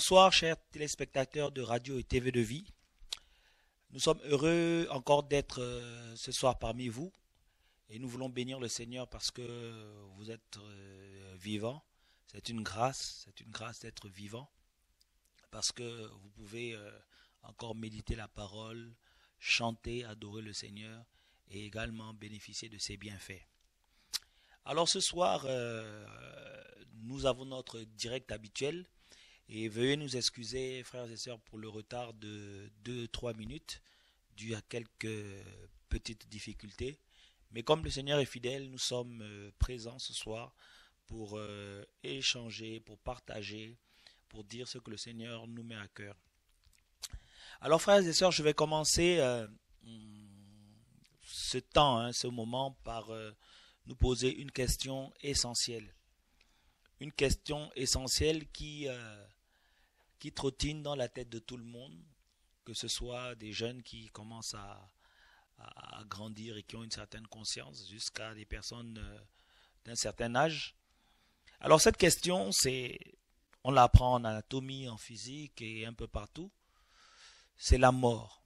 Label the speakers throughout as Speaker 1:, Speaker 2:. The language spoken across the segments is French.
Speaker 1: Bonsoir, chers téléspectateurs de radio et TV de vie. Nous sommes heureux encore d'être euh, ce soir parmi vous et nous voulons bénir le Seigneur parce que vous êtes euh, vivants. C'est une grâce, c'est une grâce d'être vivant parce que vous pouvez euh, encore méditer la parole, chanter, adorer le Seigneur et également bénéficier de ses bienfaits. Alors ce soir, nous avons notre direct habituel et veuillez nous excuser, frères et sœurs, pour le retard de 2-3 minutes, dû à quelques petites difficultés. Mais comme le Seigneur est fidèle, nous sommes euh, présents ce soir pour euh, échanger, pour partager, pour dire ce que le Seigneur nous met à cœur. Alors, frères et sœurs, je vais commencer euh, ce temps, hein, ce moment, par nous poser une question essentielle. Une question essentielle qui qui trottine dans la tête de tout le monde, que ce soit des jeunes qui commencent à, grandir et qui ont une certaine conscience, jusqu'à des personnes euh, d'un certain âge. Alors cette question, c'est, on l'apprend en anatomie, en physique et un peu partout, c'est la mort.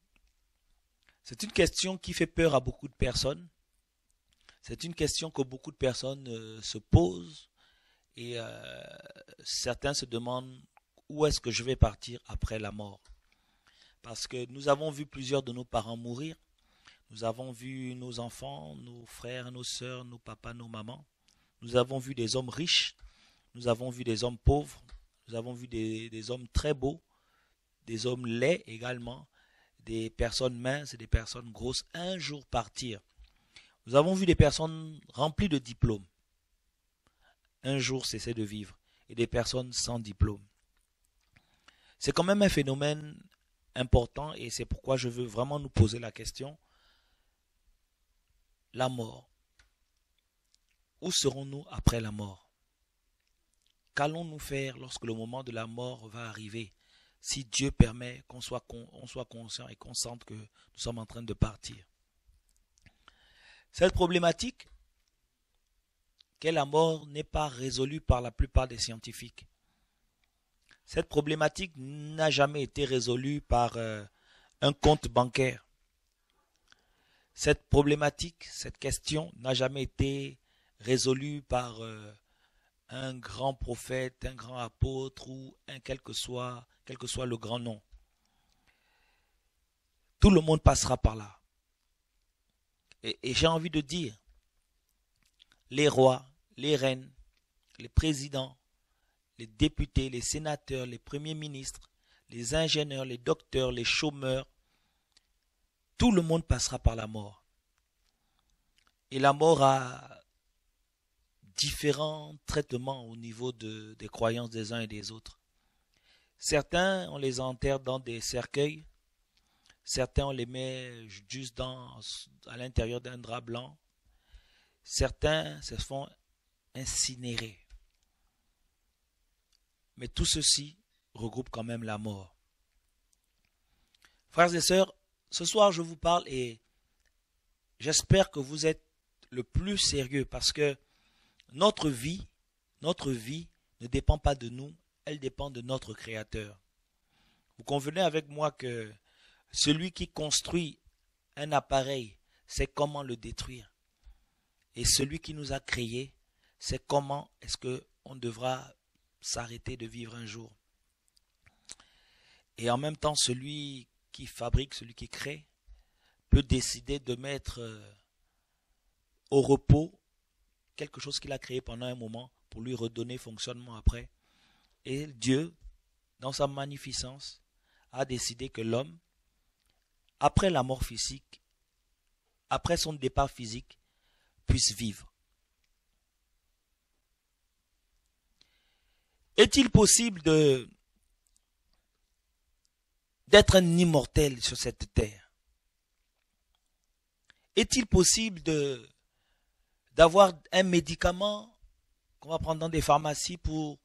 Speaker 1: C'est une question qui fait peur à beaucoup de personnes. C'est une question que beaucoup de personnes euh, se posent et euh, certains se demandent où est-ce que je vais partir après la mort Parce que nous avons vu plusieurs de nos parents mourir. Nous avons vu nos enfants, nos frères, nos sœurs, nos papas, nos mamans. Nous avons vu des hommes riches. Nous avons vu des hommes pauvres. Nous avons vu des, hommes très beaux. Des hommes laids également. Des personnes minces et des personnes grosses un jour partir. Nous avons vu des personnes remplies de diplômes. Un jour cesser de vivre. Et des personnes sans diplôme. C'est quand même un phénomène important et c'est pourquoi je veux vraiment nous poser la question. La mort. Où serons-nous après la mort? Qu'allons-nous faire lorsque le moment de la mort va arriver? Si Dieu permet qu'on soit, conscient et qu'on sente que nous sommes en train de partir Cette problématique qu'est la mort n'est pas résolue par la plupart des scientifiques. Cette problématique n'a jamais été résolue par euh, un compte bancaire. Cette problématique, cette question n'a jamais été résolue par euh, un grand prophète, un grand apôtre ou un quel que soit, quel que soit le grand nom. Tout le monde passera par là. et j'ai envie de dire, les rois, les reines, les présidents, les députés, les sénateurs, les premiers ministres, les ingénieurs, les docteurs, les chômeurs, tout le monde passera par la mort. Et la mort a différents traitements au niveau des croyances des uns et des autres. Certains, on les enterre dans des cercueils. Certains, on les met juste à l'intérieur d'un drap blanc. Certains se font incinérer. Mais tout ceci regroupe quand même la mort. Frères et sœurs, ce soir je vous parle et j'espère que vous êtes le plus sérieux parce que notre vie, notre vie ne dépend pas de nous, elle dépend de notre Créateur. Vous convenez avec moi que celui qui construit un appareil sait comment le détruire. Et celui qui nous a créés sait comment est-ce que on devra s'arrêter de vivre un jour. Et en même temps, celui qui fabrique, celui qui crée, peut décider de mettre euh, au repos quelque chose qu'il a créé pendant un moment pour lui redonner fonctionnement après. Et Dieu, dans sa magnificence, a décidé que l'homme, après la mort physique, après son départ physique, puisse vivre. Est-il possible d'être un immortel sur cette terre? Est-il possible d'avoir un médicament qu'on va prendre dans des pharmacies pour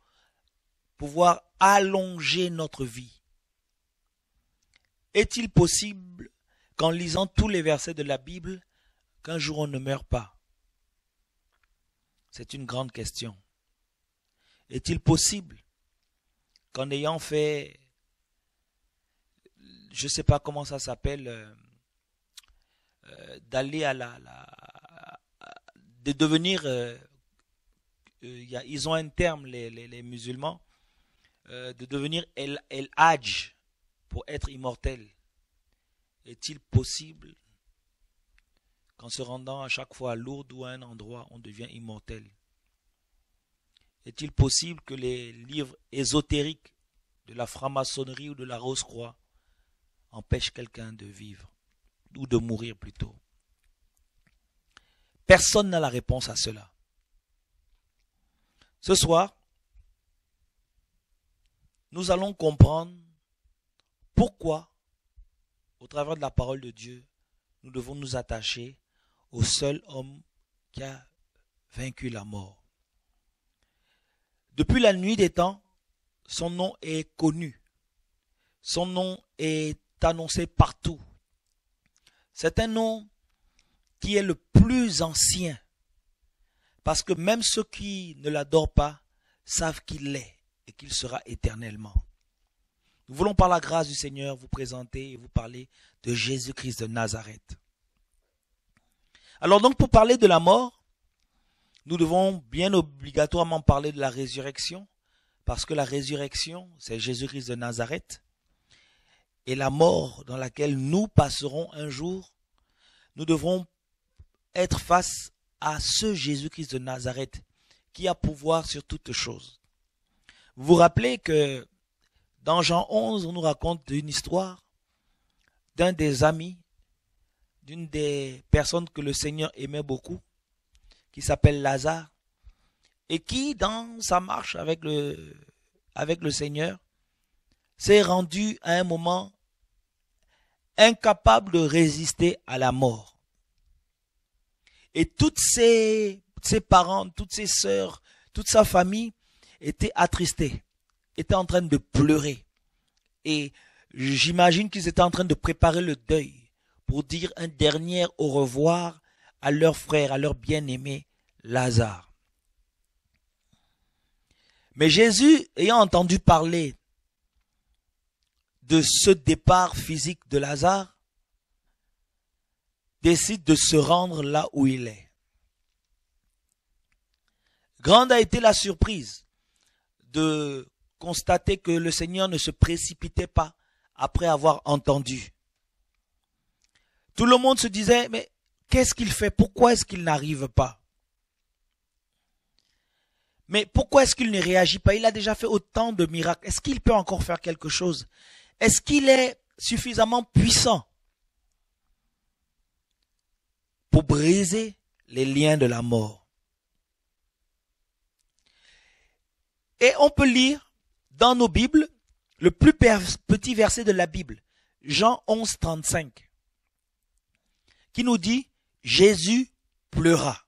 Speaker 1: pouvoir allonger notre vie? Est-il possible qu'en lisant tous les versets de la Bible, qu'un jour on ne meurt pas? C'est une grande question. Est-il possible qu'en ayant fait, je ne sais pas comment ça s'appelle, euh, euh, d'aller à la, de devenir, euh, ils ont un terme les, musulmans, de devenir el, el hajj pour être immortel. Est-il possible qu'en se rendant à chaque fois à Lourdes ou à un endroit, on devient immortel? Est-il possible que les livres ésotériques de la franc-maçonnerie ou de la Rose-Croix empêchent quelqu'un de vivre ou de mourir plutôt Personne n'a la réponse à cela. Ce soir, nous allons comprendre pourquoi, au travers de la parole de Dieu, nous devons nous attacher au seul homme qui a vaincu la mort. Depuis la nuit des temps, son nom est connu. Son nom est annoncé partout. C'est un nom qui est le plus ancien. Parce que même ceux qui ne l'adorent pas savent qu'il l'est et qu'il sera éternellement. Nous voulons par la grâce du Seigneur vous présenter et vous parler de Jésus-Christ de Nazareth. Alors donc pour parler de la mort, nous devons bien obligatoirement parler de la résurrection, parce que la résurrection, c'est Jésus-Christ de Nazareth, et la mort dans laquelle nous passerons un jour, nous devrons être face à ce Jésus-Christ de Nazareth qui a pouvoir sur toutes choses. Vous vous rappelez que dans Jean 11, on nous raconte une histoire d'un des amis d'une des personnes que le Seigneur aimait beaucoup, qui s'appelle Lazare, et qui, dans sa marche avec le, avec le Seigneur, s'est rendu à un moment incapable de résister à la mort. Et toutes ses, ses parents, toutes ses sœurs, toute sa famille étaient attristées, étaient en train de pleurer. Et j'imagine qu'ils étaient en train de préparer le deuil pour dire un dernier au revoir à leur frère, à leur bien-aimé Lazare. Mais Jésus, ayant entendu parler de ce départ physique de Lazare, décide de se rendre là où il est. Grande a été la surprise de constater que le Seigneur ne se précipitait pas après avoir entendu. Tout le monde se disait, mais qu'est-ce qu'il fait? Pourquoi est-ce qu'il n'arrive pas? Mais pourquoi est-ce qu'il ne réagit pas? Il a déjà fait autant de miracles. Est-ce qu'il peut encore faire quelque chose? Est-ce qu'il est suffisamment puissant pour briser les liens de la mort? Et on peut lire dans nos Bibles le plus petit verset de la Bible, Jean 11, 35 qui nous dit Jésus pleura.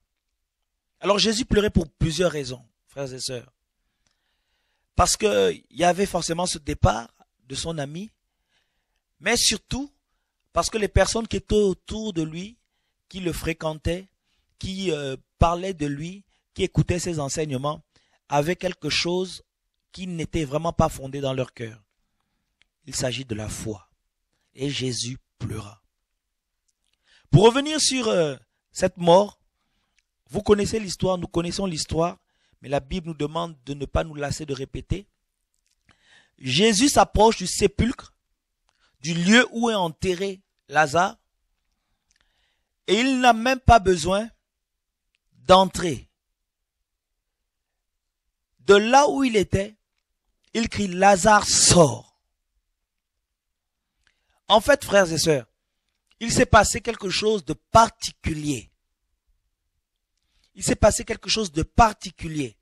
Speaker 1: Alors Jésus pleurait pour plusieurs raisons, frères et sœurs. Parce qu'il y avait forcément ce départ de son ami, mais surtout parce que les personnes qui étaient autour de lui, qui le fréquentaient, qui euh, parlaient de lui, qui écoutaient ses enseignements, avaient quelque chose qui n'était vraiment pas fondé dans leur cœur. Il s'agit de la foi. Et Jésus pleura. Pour revenir sur euh, cette mort, vous connaissez l'histoire, nous connaissons l'histoire, mais la Bible nous demande de ne pas nous lasser de répéter. Jésus s'approche du sépulcre, du lieu où est enterré Lazare, et il n'a même pas besoin d'entrer. De là où il était, il crie Lazare sort. En fait, frères et sœurs, il s'est passé quelque chose de particulier. Il s'est passé quelque chose de particulier.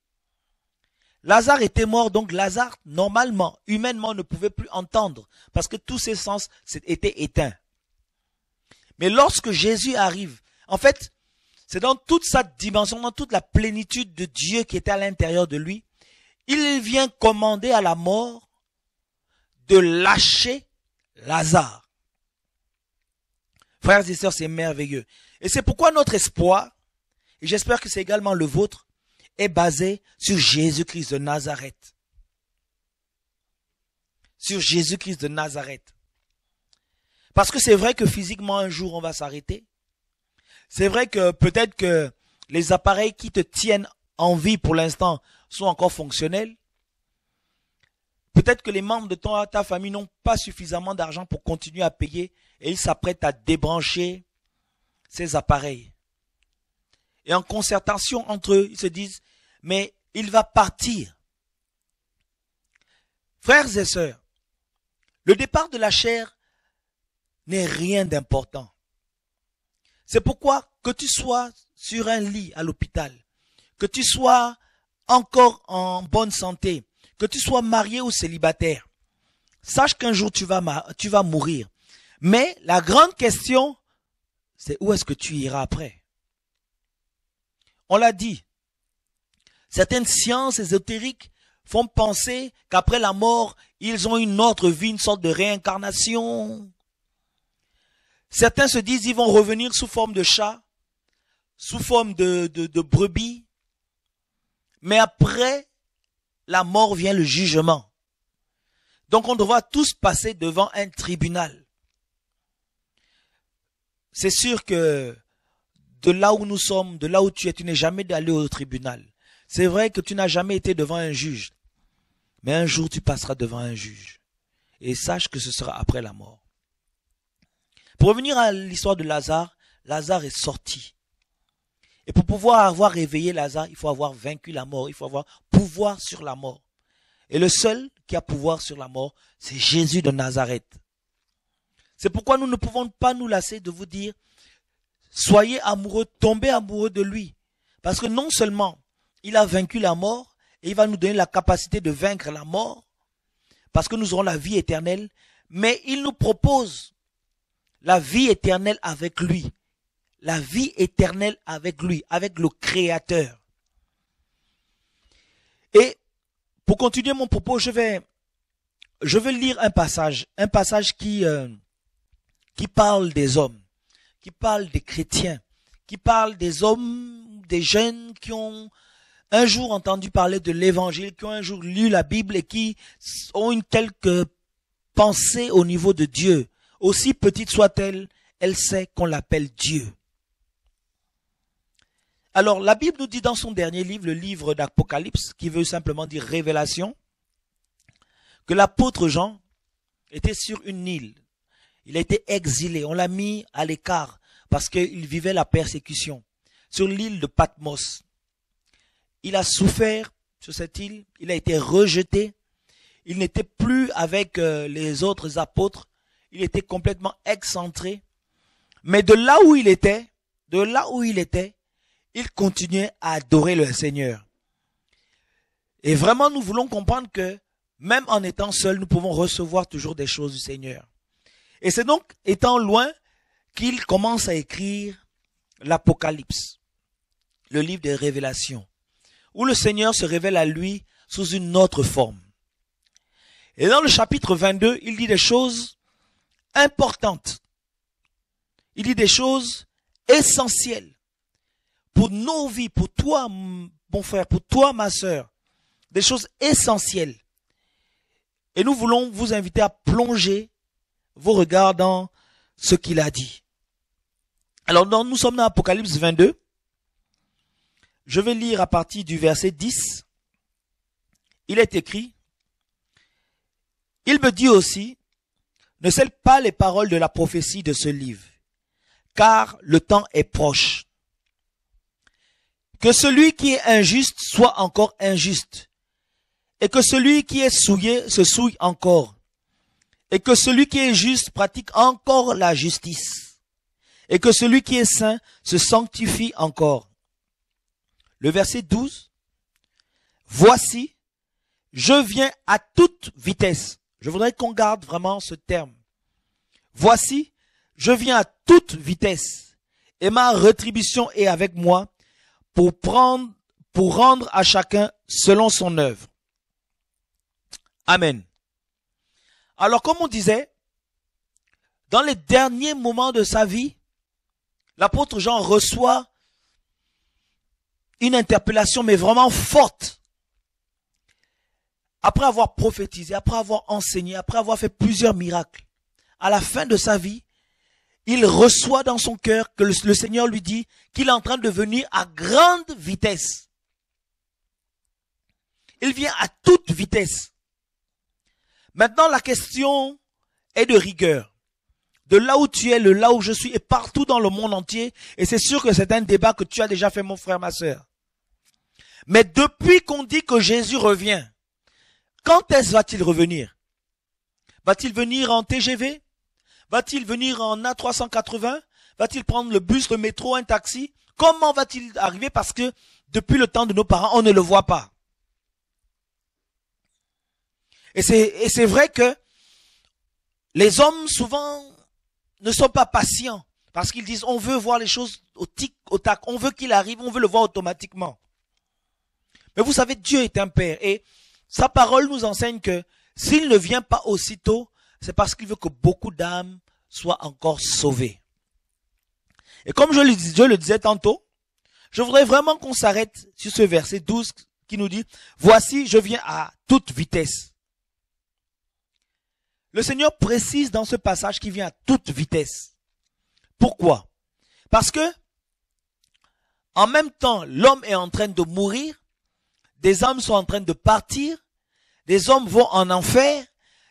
Speaker 1: Lazare était mort, donc Lazare, normalement, humainement, ne pouvait plus entendre, parce que tous ses sens étaient éteints. Mais lorsque Jésus arrive, en fait, c'est dans toute sa dimension, dans toute la plénitude de Dieu qui était à l'intérieur de lui, il vient commander à la mort de lâcher Lazare. Frères et sœurs, c'est merveilleux. Et c'est pourquoi notre espoir, et j'espère que c'est également le vôtre, est basé sur Jésus-Christ de Nazareth. sur Jésus-Christ de Nazareth. Parce que c'est vrai que physiquement un jour on va s'arrêter. C'est vrai que peut-être que les appareils qui te tiennent en vie pour l'instant sont encore fonctionnels. Peut-être que les membres de ta famille n'ont pas suffisamment d'argent pour continuer à payer et ils s'apprêtent à débrancher ces appareils. Et en concertation entre eux, ils se disent, mais il va partir. Frères et sœurs, le départ de la chair n'est rien d'important. C'est pourquoi que tu sois sur un lit à l'hôpital, que tu sois encore en bonne santé, que tu sois marié ou célibataire, sache qu'un jour tu vas, tu vas mourir. Mais la grande question, c'est où est-ce que tu iras après? On l'a dit. Certaines sciences ésotériques font penser qu'après la mort, ils ont une autre vie, une sorte de réincarnation. Certains se disent ils vont revenir sous forme de chat, sous forme de, de, de brebis. Mais après la mort vient le jugement. Donc on devra tous passer devant un tribunal. C'est sûr que de là où nous sommes, de là où tu es, tu n'es jamais allé au tribunal. C'est vrai que tu n'as jamais été devant un juge. Mais un jour tu passeras devant un juge. Et sache que ce sera après la mort. Pour revenir à l'histoire de Lazare, Lazare est sorti. Et pour pouvoir avoir réveillé Lazare, il faut avoir vaincu la mort, il faut avoir pouvoir sur la mort. Et le seul qui a pouvoir sur la mort, c'est Jésus de Nazareth. C'est pourquoi nous ne pouvons pas nous lasser de vous dire, soyez amoureux, tombez amoureux de lui. Parce que non seulement il a vaincu la mort, et il va nous donner la capacité de vaincre la mort, parce que nous aurons la vie éternelle, mais il nous propose la vie éternelle avec lui. La vie éternelle avec lui, avec le Créateur. Et pour continuer mon propos, je vais, je vais lire un passage, un passage qui, euh, qui parle des hommes, qui parle des chrétiens, qui parle des hommes, des jeunes qui ont un jour entendu parler de l'évangile, qui ont un jour lu la Bible et qui ont une quelque pensée au niveau de Dieu. Aussi petite soit-elle, elle sait qu'on l'appelle Dieu. Alors, la Bible nous dit dans son dernier livre, le livre d'Apocalypse, qui veut simplement dire révélation, que l'apôtre Jean était sur une île il a été exilé, on l'a mis à l'écart parce qu'il vivait la persécution sur l'île de Patmos. Il a souffert sur cette île, il a été rejeté, il n'était plus avec euh, les autres apôtres, il était complètement excentré. Mais de là où il était, de là où il était, il continuait à adorer le Seigneur. Et vraiment, nous voulons comprendre que même en étant seul, nous pouvons recevoir toujours des choses du Seigneur. Et c'est donc étant loin qu'il commence à écrire l'Apocalypse, le livre des révélations, où le Seigneur se révèle à lui sous une autre forme. Et dans le chapitre 22, il dit des choses importantes. Il dit des choses essentielles pour nos vies, pour toi, mon frère, pour toi, ma sœur. Des choses essentielles. Et nous voulons vous inviter à plonger vos regards ce qu'il a dit. Alors, nous sommes dans Apocalypse 22. Je vais lire à partir du verset 10. Il est écrit, il me dit aussi, ne scelle pas les paroles de la prophétie de ce livre, car le temps est proche. Que celui qui est injuste soit encore injuste, et que celui qui est souillé se souille encore, et que celui qui est juste pratique encore la justice, et que celui qui est saint se sanctifie encore. Le verset 12, Voici, je viens à toute vitesse. Je voudrais qu'on garde vraiment ce terme. Voici, je viens à toute vitesse, et ma rétribution est avec moi pour prendre, pour rendre à chacun selon son œuvre. Amen. Alors, comme on disait, dans les derniers moments de sa vie, l'apôtre Jean reçoit une interpellation, mais vraiment forte. après avoir prophétisé, après avoir enseigné, après avoir fait plusieurs miracles, à la fin de sa vie, il reçoit dans son cœur que le, Seigneur lui dit qu'il est en train de venir à grande vitesse. Il vient à toute vitesse. Maintenant, la question est de rigueur. De là où tu es, le là où je suis, et partout dans le monde entier. Et c'est sûr que c'est un débat que tu as déjà fait, mon frère, ma soeur. Mais depuis qu'on dit que Jésus revient, quand est-ce va-t-il revenir? Va-t-il venir en TGV Va-t-il venir en A380 Va-t-il prendre le bus, le métro, un taxi? Comment va-t-il arriver? Parce que depuis le temps de nos parents, on ne le voit pas. Et c'est, vrai que les hommes souvent ne sont pas patients parce qu'ils disent on veut voir les choses au tic, au tac, on veut qu'il arrive, on veut le voir automatiquement. Mais vous savez, Dieu est un Père et sa parole nous enseigne que s'il ne vient pas aussitôt, c'est parce qu'il veut que beaucoup d'âmes soient encore sauvées. Et comme je le, disais tantôt, je voudrais vraiment qu'on s'arrête sur ce verset 12 qui nous dit, voici, je viens à toute vitesse. Le Seigneur précise dans ce passage qu'il vient à toute vitesse. Pourquoi? Parce que, en même temps, l'homme est en train de mourir, des âmes sont en train de partir, des hommes vont en enfer,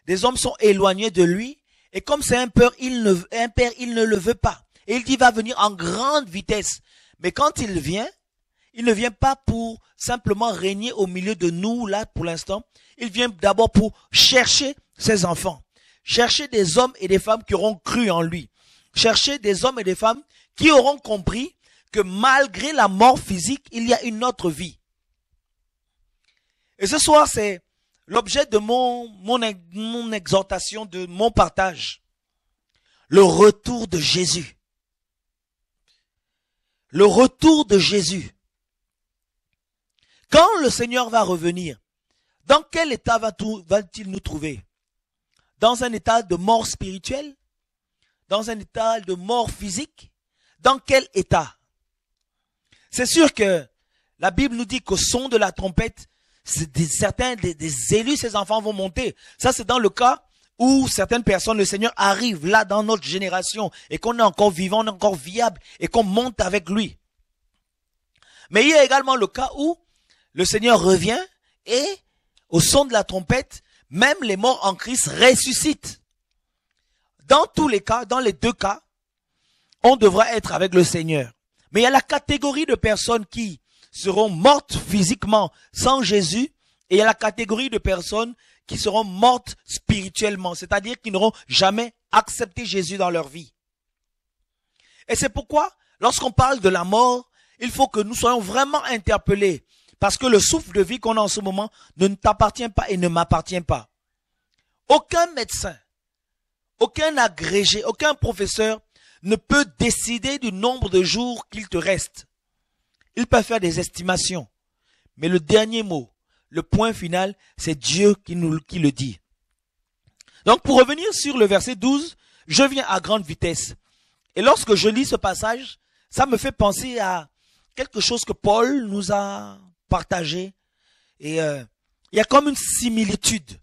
Speaker 1: des hommes sont éloignés de lui, et comme c'est un père, il ne, un père, il ne le veut pas. Et il dit, va venir en grande vitesse. Mais quand il vient, il ne vient pas pour simplement régner au milieu de nous, là, pour l'instant. Il vient d'abord pour chercher ses enfants. Chercher des hommes et des femmes qui auront cru en lui. Chercher des hommes et des femmes qui auront compris que malgré la mort physique, il y a une autre vie. Et ce soir, c'est l'objet de mon, mon, mon exhortation, de mon partage. Le retour de Jésus. Le retour de Jésus. Quand le Seigneur va revenir, dans quel état va-t-il nous trouver? Dans un état de mort spirituelle Dans un état de mort physique Dans quel état? C'est sûr que la Bible nous dit qu'au son de la trompette, des, certains des, élus, ces enfants vont monter. Ça, c'est dans le cas où certaines personnes, le Seigneur arrive là dans notre génération et qu'on est encore vivant, on est encore viable et qu'on monte avec lui. Mais il y a également le cas où le Seigneur revient et au son de la trompette, même les morts en Christ ressuscitent. Dans tous les cas, dans les deux cas, on devra être avec le Seigneur. Mais il y a la catégorie de personnes qui seront mortes physiquement sans Jésus et il y a la catégorie de personnes qui seront mortes spirituellement, c'est-à-dire qui n'auront jamais accepté Jésus dans leur vie. Et c'est pourquoi, lorsqu'on parle de la mort, il faut que nous soyons vraiment interpellés, parce que le souffle de vie qu'on a en ce moment ne t'appartient pas et ne m'appartient pas. Aucun médecin, aucun agrégé, aucun professeur ne peut décider du nombre de jours qu'il te reste. Il peut faire des estimations. Mais le dernier mot, le point final, c'est Dieu qui nous qui le dit. Donc pour revenir sur le verset 12, je viens à grande vitesse. Et lorsque je lis ce passage, ça me fait penser à quelque chose que Paul nous a partagé. Et euh, il y a comme une similitude.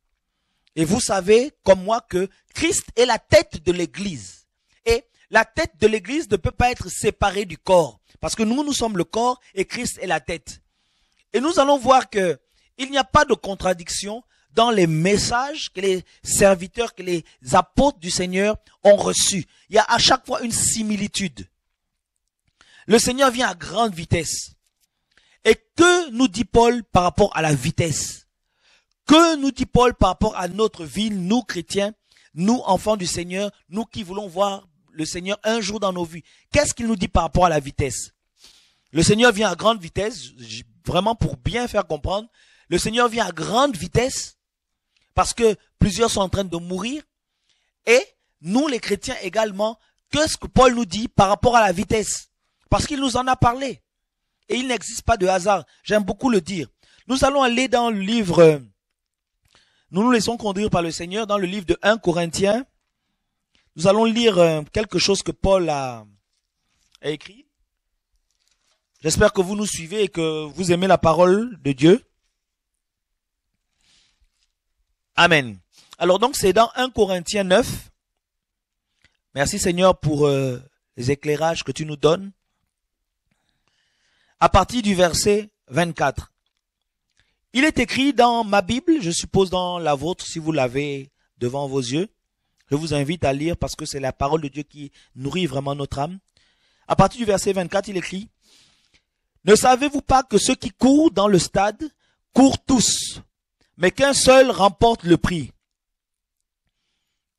Speaker 1: Et vous savez, comme moi, que Christ est la tête de l'Église. Et la tête de l'Église ne peut pas être séparée du corps. Parce que nous, nous sommes le corps et Christ est la tête. Et nous allons voir que il n'y a pas de contradiction dans les messages que les serviteurs, que les apôtres du Seigneur ont reçus. Il y a à chaque fois une similitude. Le Seigneur vient à grande vitesse. Et que nous dit Paul par rapport à la vitesse? Que nous dit Paul par rapport à notre vie, nous chrétiens, nous enfants du Seigneur, nous qui voulons voir le Seigneur un jour dans nos vies? Qu'est-ce qu'il nous dit par rapport à la vitesse? Le Seigneur vient à grande vitesse, vraiment pour bien faire comprendre. Le Seigneur vient à grande vitesse parce que plusieurs sont en train de mourir. Et nous, les chrétiens également, qu'est-ce que Paul nous dit par rapport à la vitesse? Parce qu'il nous en a parlé. Et il n'existe pas de hasard. J'aime beaucoup le dire. Nous allons aller dans le livre, nous nous laissons conduire par le Seigneur dans le livre de 1 Corinthiens, nous allons lire euh, quelque chose que Paul a, écrit. J'espère que vous nous suivez et que vous aimez la parole de Dieu. Amen. Alors donc c'est dans 1 Corinthiens 9. Merci Seigneur pour euh, les éclairages que tu nous donnes. À partir du verset 24. Il est écrit dans ma Bible, je suppose dans la vôtre si vous l'avez devant vos yeux. Je vous invite à lire parce que c'est la parole de Dieu qui nourrit vraiment notre âme. À partir du verset 24, il écrit, Ne savez-vous pas que ceux qui courent dans le stade courent tous, mais qu'un seul remporte le prix?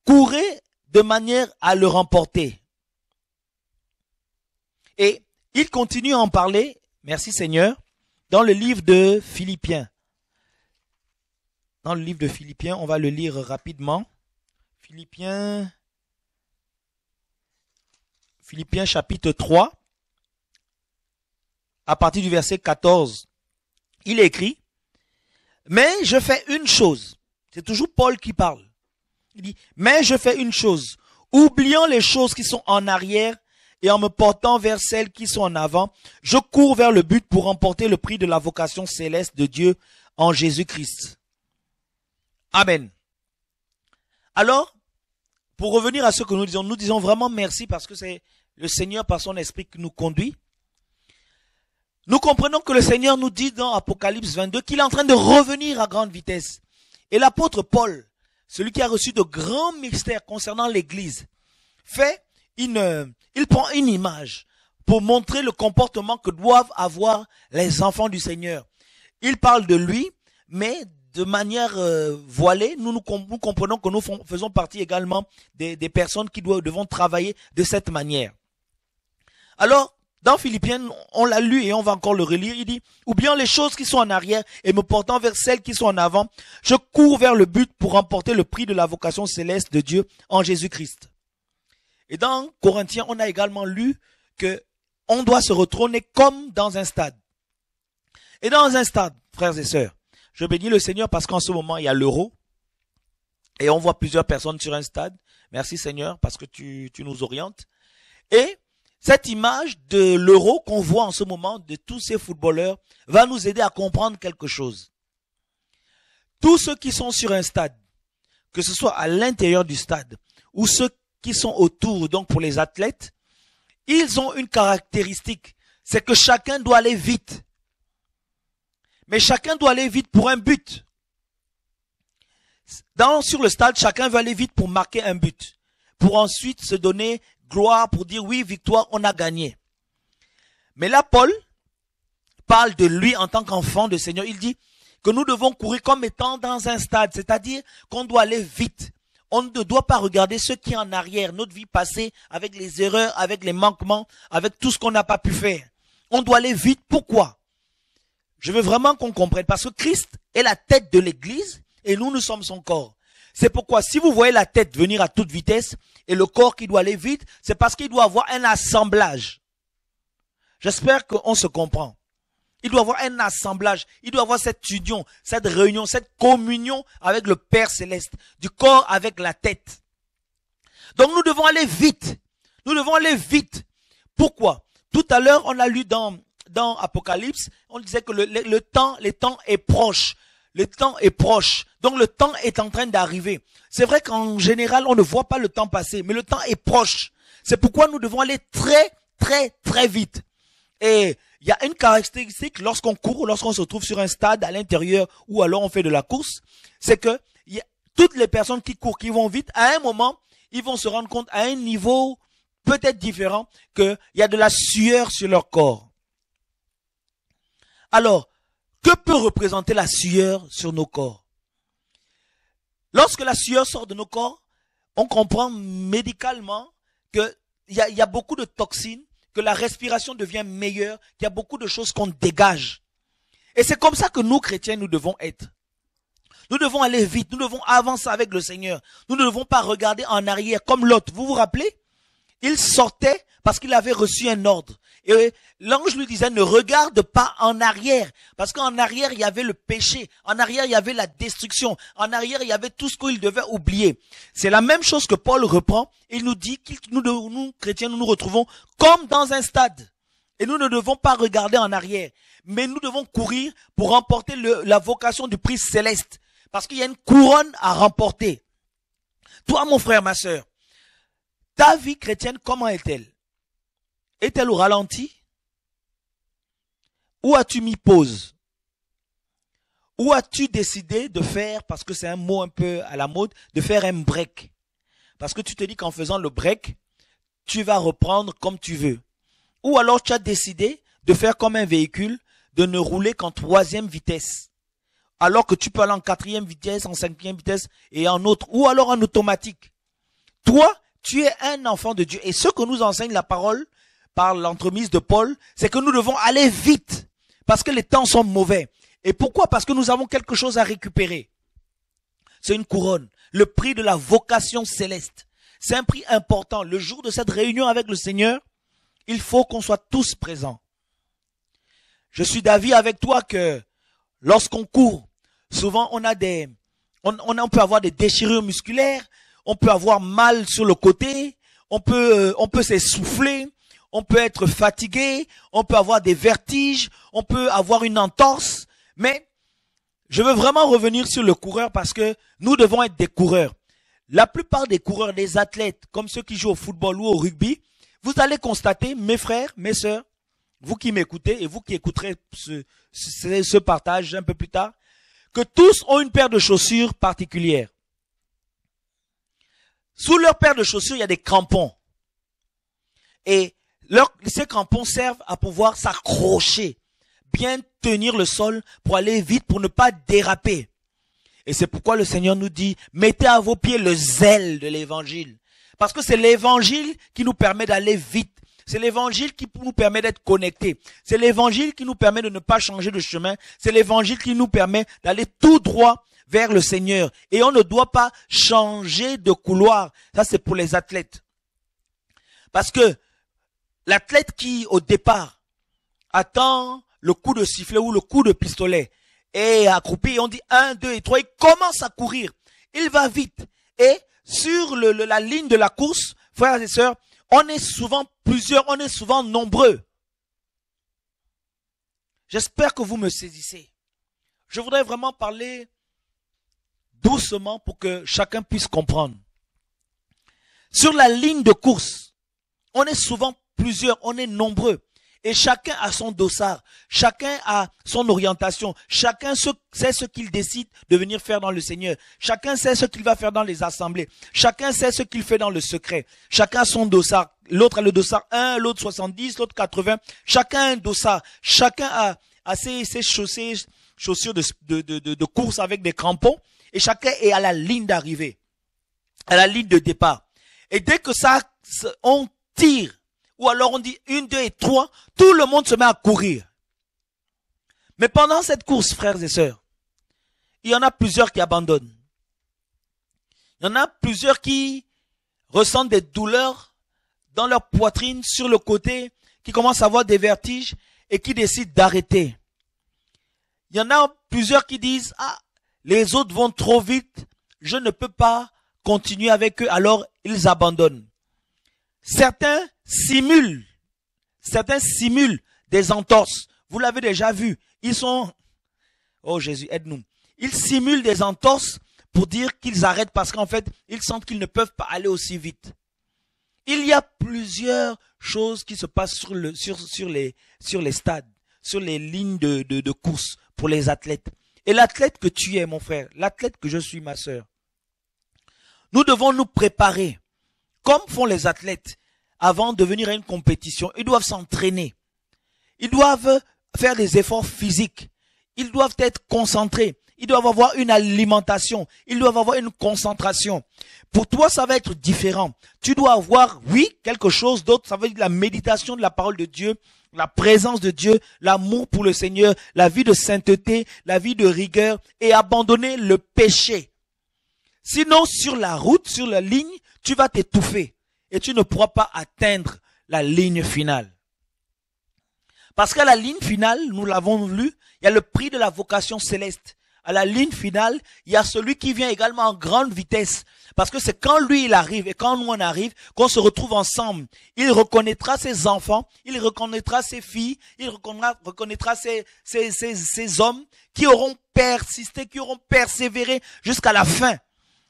Speaker 1: Courez de manière à le remporter. Et il continue à en parler, merci Seigneur, dans le livre de Philippiens. Dans le livre de Philippiens, on va le lire rapidement. Philippiens, Philippiens chapitre 3, à partir du verset 14, il écrit, mais je fais une chose. C'est toujours Paul qui parle. Il dit, mais je fais une chose. Oubliant les choses qui sont en arrière et en me portant vers celles qui sont en avant, je cours vers le but pour remporter le prix de la vocation céleste de Dieu en Jésus-Christ. Amen. Alors, pour revenir à ce que nous disons, nous disons vraiment merci parce que c'est le Seigneur par son esprit qui nous conduit. Nous comprenons que le Seigneur nous dit dans Apocalypse 22 qu'il est en train de revenir à grande vitesse. Et l'apôtre Paul, celui qui a reçu de grands mystères concernant l'église, fait une, il prend une image pour montrer le comportement que doivent avoir les enfants du Seigneur. Il parle de lui, mais de manière euh, voilée, nous, nous, comprenons que nous faisons partie également des, personnes qui doivent, devront travailler de cette manière. Alors, dans Philippiens, on l'a lu et on va encore le relire, il dit, ou bien les choses qui sont en arrière et me portant vers celles qui sont en avant, je cours vers le but pour remporter le prix de la vocation céleste de Dieu en Jésus-Christ. Et dans Corinthiens, on a également lu que on doit se retrôner comme dans un stade. Et dans un stade, frères et sœurs, je bénis le Seigneur parce qu'en ce moment, il y a l'euro. Et on voit plusieurs personnes sur un stade. Merci Seigneur parce que tu, tu nous orientes. Et cette image de l'euro qu'on voit en ce moment de tous ces footballeurs va nous aider à comprendre quelque chose. Tous ceux qui sont sur un stade, que ce soit à l'intérieur du stade ou ceux qui sont autour, donc pour les athlètes, ils ont une caractéristique, c'est que chacun doit aller vite. Mais chacun doit aller vite pour un but. Dans, sur le stade, chacun veut aller vite pour marquer un but. Pour ensuite se donner gloire, pour dire oui, victoire, on a gagné. Mais là, Paul parle de lui en tant qu'enfant de Seigneur. Il dit que nous devons courir comme étant dans un stade, c'est-à-dire qu'on doit aller vite. On ne doit pas regarder ce qui est en arrière, notre vie passée, avec les erreurs, avec les manquements, avec tout ce qu'on n'a pas pu faire. On doit aller vite. Pourquoi? Je veux vraiment qu'on comprenne parce que Christ est la tête de l'église et nous, nous sommes son corps. C'est pourquoi si vous voyez la tête venir à toute vitesse et le corps qui doit aller vite, c'est parce qu'il doit avoir un assemblage. J'espère qu'on se comprend. Il doit avoir un assemblage. Il doit avoir cette union, cette réunion, cette communion avec le Père céleste, du corps avec la tête. Donc nous devons aller vite. Nous devons aller vite. Pourquoi? Tout à l'heure, on a lu dans dans Apocalypse, on disait que le, temps, temps est proche. Le temps est proche. Donc le temps est en train d'arriver. C'est vrai qu'en général, on ne voit pas le temps passer, mais le temps est proche. C'est pourquoi nous devons aller très, très, très vite. Et il y a une caractéristique lorsqu'on court, lorsqu'on se trouve sur un stade à l'intérieur ou alors on fait de la course, c'est que toutes les personnes qui courent, qui vont vite, à un moment, ils vont se rendre compte à un niveau peut-être différent qu'il y a de la sueur sur leur corps. Alors, que peut représenter la sueur sur nos corps? Lorsque la sueur sort de nos corps, on comprend médicalement qu'il y a beaucoup de toxines, que la respiration devient meilleure, qu'il y a beaucoup de choses qu'on dégage. Et c'est comme ça que nous, chrétiens, nous devons être. Nous devons aller vite, nous devons avancer avec le Seigneur. Nous ne devons pas regarder en arrière comme l'autre. Vous vous rappelez? Il sortait parce qu'il avait reçu un ordre. Et l'ange lui disait, ne regarde pas en arrière, parce qu'en arrière, il y avait le péché, en arrière, il y avait la destruction, en arrière, il y avait tout ce qu'il devait oublier. C'est la même chose que Paul reprend, il nous dit que nous, nous, chrétiens, nous nous retrouvons comme dans un stade. Et nous ne devons pas regarder en arrière, mais nous devons courir pour remporter la vocation du prix céleste. Parce qu'il y a une couronne à remporter. Toi, mon frère, ma sœur, ta vie chrétienne, comment est-elle? Est-elle au ralenti? Où as-tu mis pause? Où as-tu décidé de faire, parce que c'est un mot un peu à la mode, de faire un break? Parce que tu te dis qu'en faisant le break, tu vas reprendre comme tu veux. Ou alors tu as décidé de faire comme un véhicule, de ne rouler qu'en troisième vitesse. Alors que tu peux aller en quatrième vitesse, en cinquième vitesse et en autre, ou alors en automatique. Toi, tu es un enfant de Dieu. Et ce que nous enseigne la parole par l'entremise de Paul, c'est que nous devons aller vite. Parce que les temps sont mauvais. Et pourquoi? Parce que nous avons quelque chose à récupérer. C'est une couronne. Le prix de la vocation céleste. C'est un prix important. Le jour de cette réunion avec le Seigneur, il faut qu'on soit tous présents. Je suis d'avis avec toi que lorsqu'on court, souvent on a des, on, peut avoir des déchirures musculaires, on peut avoir mal sur le côté, on peut, euh, on peut s'essouffler, on peut être fatigué, on peut avoir des vertiges, on peut avoir une entorse, mais je veux vraiment revenir sur le coureur parce que nous devons être des coureurs. La plupart des coureurs, des athlètes, comme ceux qui jouent au football ou au rugby, vous allez constater, mes frères, mes sœurs, vous qui m'écoutez et vous qui écouterez ce, ce, partage un peu plus tard, que tous ont une paire de chaussures particulière. Sous leur paire de chaussures, il y a des crampons. Et ces crampons servent à pouvoir s'accrocher, bien tenir le sol pour aller vite, pour ne pas déraper. Et c'est pourquoi le Seigneur nous dit, mettez à vos pieds le zèle de l'évangile. Parce que c'est l'évangile qui nous permet d'aller vite. C'est l'évangile qui nous permet d'être connectés. C'est l'évangile qui nous permet de ne pas changer de chemin. C'est l'évangile qui nous permet d'aller tout droit vers le Seigneur. Et on ne doit pas changer de couloir. Ça, c'est pour les athlètes. Parce que l'athlète qui, au départ, attend le coup de sifflet ou le coup de pistolet, est accroupi, on dit un, deux et trois, il commence à courir. Il va vite. Et sur la ligne de la course, frères et sœurs, on est souvent plusieurs, on est souvent nombreux. J'espère que vous me saisissez. Je voudrais vraiment parler doucement pour que chacun puisse comprendre. Sur la ligne de course, on est souvent plusieurs, on est nombreux. Et chacun a son dossard, chacun a son orientation, chacun sait ce qu'il décide de venir faire dans le Seigneur, chacun sait ce qu'il va faire dans les assemblées, chacun sait ce qu'il fait dans le secret, chacun a son dossard, l'autre a le dossard 1, l'autre 70, l'autre 80, chacun a un dossard, chacun a, ses, chaussures de course avec des crampons, et chacun est à la ligne d'arrivée, à la ligne de départ. Et dès que ça, on tire, ou alors on dit une, deux et trois, tout le monde se met à courir. Mais pendant cette course, frères et sœurs, il y en a plusieurs qui abandonnent. Il y en a plusieurs qui ressentent des douleurs dans leur poitrine, sur le côté, qui commencent à avoir des vertiges et qui décident d'arrêter. Il y en a plusieurs qui disent, ah, les autres vont trop vite, je ne peux pas continuer avec eux, alors ils abandonnent. Certains simulent, certains simulent des entorses. Vous l'avez déjà vu. Ils sont, oh Jésus, aide-nous. Ils simulent des entorses pour dire qu'ils arrêtent parce qu'en fait, ils sentent qu'ils ne peuvent pas aller aussi vite. Il y a plusieurs choses qui se passent sur, le, sur, sur, les, stades, sur les lignes de course pour les athlètes. Et l'athlète que tu es, mon frère, l'athlète que je suis, ma sœur, nous devons nous préparer, comme font les athlètes avant de venir à une compétition. Ils doivent s'entraîner. Ils doivent faire des efforts physiques. Ils doivent être concentrés. Ils doivent avoir une alimentation. Ils doivent avoir une concentration. Pour toi, ça va être différent. Tu dois avoir, oui, quelque chose d'autre. Ça veut dire la méditation de la parole de Dieu, la présence de Dieu, l'amour pour le Seigneur, la vie de sainteté, la vie de rigueur et abandonner le péché. Sinon, sur la route, sur la ligne, tu vas t'étouffer et tu ne pourras pas atteindre la ligne finale. Parce qu'à la ligne finale, nous l'avons lu, il y a le prix de la vocation céleste. À la ligne finale, il y a celui qui vient également en grande vitesse. Parce que c'est quand lui il arrive et quand nous on arrive qu'on se retrouve ensemble. Il reconnaîtra ses enfants, il reconnaîtra ses filles, il reconnaîtra, ses hommes qui auront persisté, qui auront persévéré jusqu'à la fin.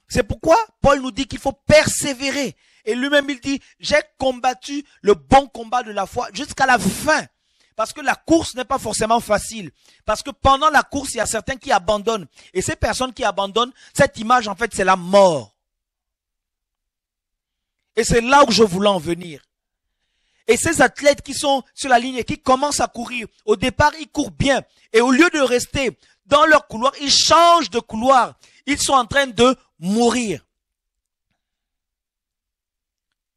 Speaker 1: C'est pourquoi Paul nous dit qu'il faut persévérer. Et lui-même il dit, j'ai combattu le bon combat de la foi jusqu'à la fin. Parce que la course n'est pas forcément facile. Parce que pendant la course, il y a certains qui abandonnent. Et ces personnes qui abandonnent, cette image, en fait, c'est la mort. Et c'est là où je voulais en venir. Et ces athlètes qui sont sur la ligne et qui commencent à courir, au départ, ils courent bien. Et au lieu de rester dans leur couloir, ils changent de couloir. Ils sont en train de mourir.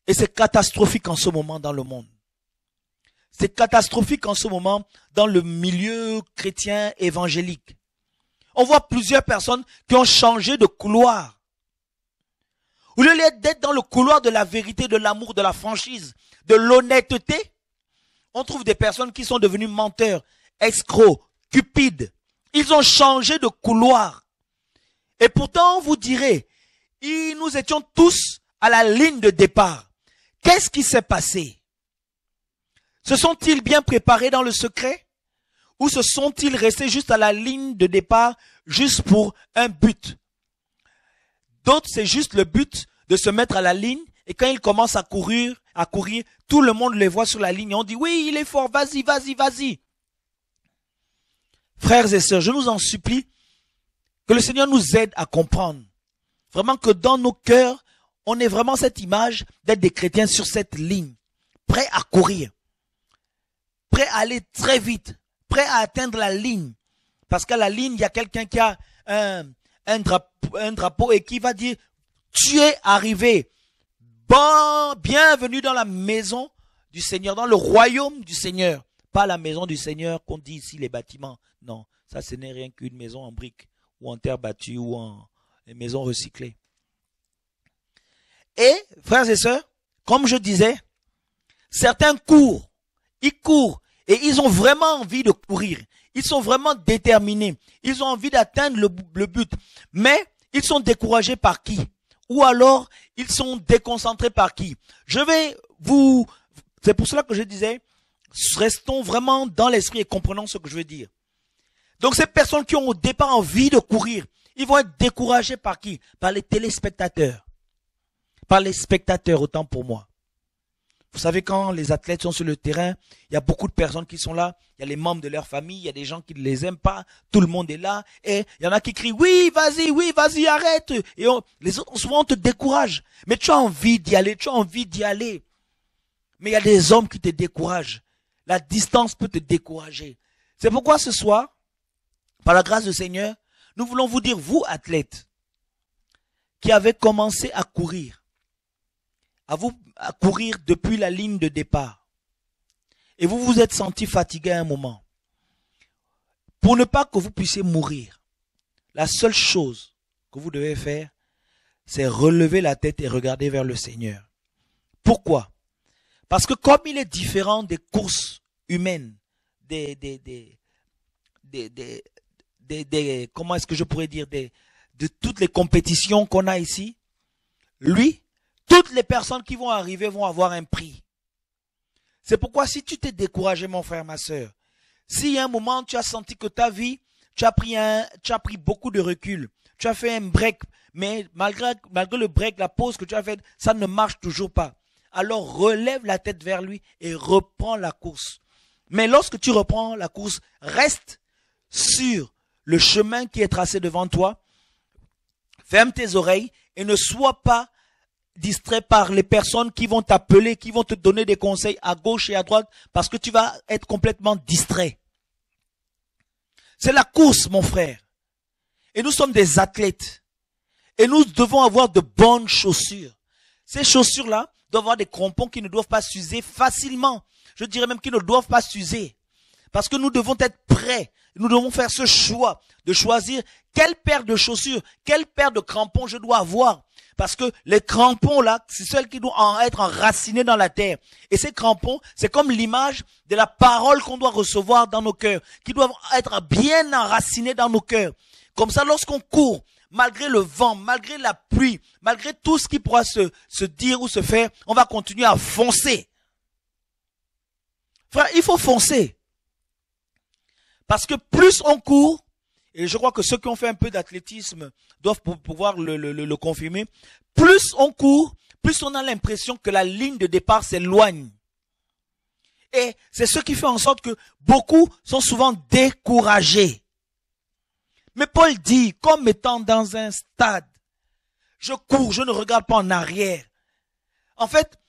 Speaker 1: Et c'est catastrophique en ce moment dans le monde. C'est catastrophique en ce moment dans le milieu chrétien évangélique. On voit plusieurs personnes qui ont changé de couloir. Au lieu d'être dans le couloir de la vérité, de l'amour, de la franchise, de l'honnêteté, on trouve des personnes qui sont devenues menteurs, escrocs, cupides. Ils ont changé de couloir. Et pourtant, vous direz, nous étions tous à la ligne de départ. Qu'est-ce qui s'est passé? Se sont-ils bien préparés dans le secret? Ou se sont-ils restés juste à la ligne de départ, juste pour un but? D'autres, c'est juste le but de se mettre à la ligne et quand ils commencent à courir, à courir, tout le monde les voit sur la ligne. On dit, oui, il est fort, vas-y, vas-y, vas-y. Frères et sœurs, je nous en supplie que le Seigneur nous aide à comprendre. Vraiment que dans nos cœurs, on ait vraiment cette image d'être des chrétiens sur cette ligne, prêts à courir prêt à aller très vite, prêt à atteindre la ligne. Parce qu'à la ligne, il y a quelqu'un qui a un, un, drapeau, un drapeau et qui va dire, tu es arrivé. Bon, bienvenue dans la maison du Seigneur, dans le royaume du Seigneur. Pas la maison du Seigneur qu'on dit ici, les bâtiments. Non, ça ce n'est rien qu'une maison en briques ou en terre battue ou en maison recyclée. Et, frères et sœurs, comme je disais, certains courent ils courent et ils ont vraiment envie de courir. Ils sont vraiment déterminés. Ils ont envie d'atteindre le, but. Mais ils sont découragés par qui? Ou alors ils sont déconcentrés par qui? Je vais vous... C'est pour cela que je disais, restons vraiment dans l'esprit et comprenons ce que je veux dire. Donc ces personnes qui ont au départ envie de courir, ils vont être découragés par qui? Par les téléspectateurs. Par les spectateurs, autant pour moi. Vous savez, quand les athlètes sont sur le terrain, il y a beaucoup de personnes qui sont là. Il y a les membres de leur famille, il y a des gens qui ne les aiment pas. Tout le monde est là. Et il y en a qui crient, oui, vas-y, oui, vas-y, arrête. Et les autres, souvent, on te décourage. Mais tu as envie d'y aller, tu as envie d'y aller. Mais il y a des hommes qui te découragent. La distance peut te décourager. C'est pourquoi ce soir, par la grâce du Seigneur, nous voulons vous dire, vous, athlètes, qui avez commencé à courir, à vous à courir depuis la ligne de départ. Et vous vous êtes senti fatigué à un moment, pour ne pas que vous puissiez mourir, la seule chose que vous devez faire, c'est relever la tête et regarder vers le Seigneur. Pourquoi? Parce que comme il est différent des courses humaines, des, des, des, des, des comment est-ce que je pourrais dire, des, de toutes les compétitions qu'on a ici, lui, toutes les personnes qui vont arriver vont avoir un prix. C'est pourquoi si tu t'es découragé, mon frère, ma soeur, si à un moment tu as senti que ta vie, tu as pris un, tu as pris beaucoup de recul, tu as fait un break, mais malgré, malgré le break, la pause que tu as faite, ça ne marche toujours pas. Alors relève la tête vers lui et reprends la course. Mais lorsque tu reprends la course, reste sur le chemin qui est tracé devant toi. Ferme tes oreilles et ne sois pas distrait par les personnes qui vont t'appeler, qui vont te donner des conseils à gauche et à droite, parce que tu vas être complètement distrait. C'est la course, mon frère. Et nous sommes des athlètes. Et nous devons avoir de bonnes chaussures. Ces chaussures-là doivent avoir des crampons qui ne doivent pas s'user facilement. Je dirais même qu'ils ne doivent pas s'user. Parce que nous devons être prêts. Nous devons faire ce choix de choisir quelle paire de chaussures, quelle paire de crampons je dois avoir parce que les crampons là, c'est celles qui doivent être enracinés dans la terre. Et ces crampons, c'est comme l'image de la parole qu'on doit recevoir dans nos cœurs, qui doivent être bien enracinés dans nos cœurs. Comme ça, lorsqu'on court, malgré le vent, malgré la pluie, malgré tout ce qui pourra se, se dire ou se faire, on va continuer à foncer. Frère, il faut foncer. Parce que plus on court, et je crois que ceux qui ont fait un peu d'athlétisme doivent pouvoir le, confirmer, plus on court, plus on a l'impression que la ligne de départ s'éloigne. Et c'est ce qui fait en sorte que beaucoup sont souvent découragés. Mais Paul dit, comme étant dans un stade, je cours, je ne regarde pas en arrière. En fait,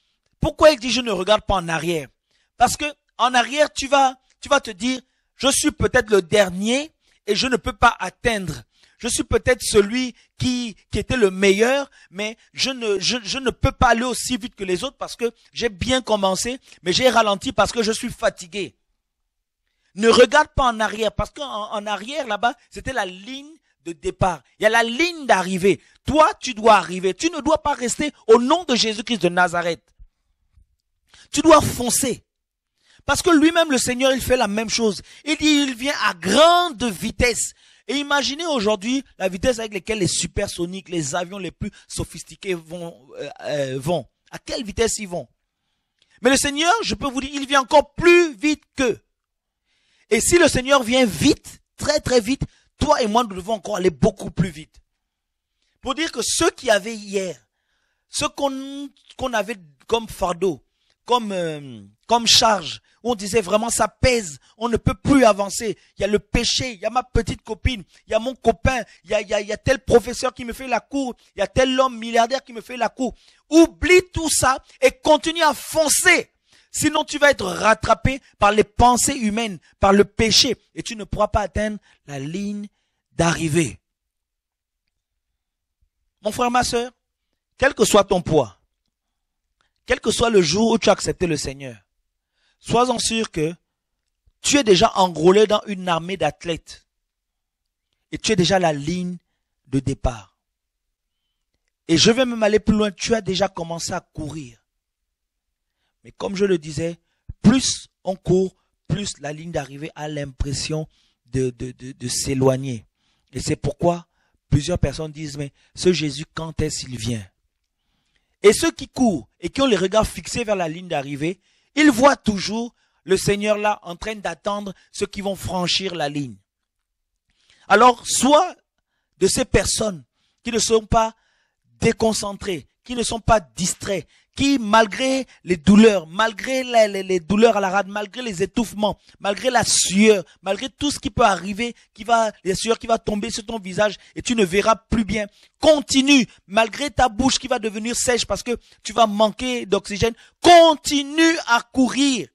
Speaker 1: pourquoi il dit je ne regarde pas en arrière? Parce que en arrière, tu vas, tu vas te dire, je suis peut-être le dernier et je ne peux pas atteindre. Je suis peut-être celui qui, qui était le meilleur, mais je ne, je, je ne peux pas aller aussi vite que les autres parce que j'ai bien commencé, mais j'ai ralenti parce que je suis fatigué. Ne regarde pas en arrière parce qu'en en arrière là-bas, c'était la ligne de départ. Il y a la ligne d'arrivée. Toi, tu dois arriver. Tu ne dois pas rester au nom de Jésus-Christ de Nazareth. Tu dois foncer. Parce que lui-même, le Seigneur, il fait la même chose. Il dit, il vient à grande vitesse. Et imaginez aujourd'hui la vitesse avec laquelle les supersoniques, les avions les plus sophistiqués vont, euh, euh, vont. À quelle vitesse ils vont? Mais le Seigneur, je peux vous dire, il vient encore plus vite qu'eux. Et si le Seigneur vient vite, très très vite, toi et moi, nous devons encore aller beaucoup plus vite. Pour dire que ceux qui avaient hier, ce qu'on qu'on avait comme fardeau, comme, euh, comme charge, on disait vraiment ça pèse, on ne peut plus avancer. Il y a le péché, il y a ma petite copine, il y a mon copain, il y a, y a, il y a tel professeur qui me fait la cour, il y a tel homme milliardaire qui me fait la cour. Oublie tout ça et continue à foncer. Sinon, tu vas être rattrapé par les pensées humaines, par le péché, et tu ne pourras pas atteindre la ligne d'arrivée. Mon frère, ma soeur, quel que soit ton poids, quel que soit le jour où tu as accepté le Seigneur, sois-en sûr que tu es déjà enrôlé dans une armée d'athlètes et tu es déjà la ligne de départ. Et je vais même aller plus loin, tu as déjà commencé à courir. Mais comme je le disais, plus on court, plus la ligne d'arrivée a l'impression de, s'éloigner. Et c'est pourquoi plusieurs personnes disent, mais ce Jésus, quand est-ce qu'il vient? Et ceux qui courent et qui ont les regards fixés vers la ligne d'arrivée, ils voient toujours le Seigneur là en train d'attendre ceux qui vont franchir la ligne. Alors, soit de ces personnes qui ne sont pas déconcentrées, qui ne sont pas distraits, qui, malgré les douleurs, malgré les, douleurs à la rade, malgré les étouffements, malgré la sueur, malgré tout ce qui peut arriver, qui va, les sueurs qui va tomber sur ton visage et tu ne verras plus bien. Continue, malgré ta bouche qui va devenir sèche parce que tu vas manquer d'oxygène. Continue à courir.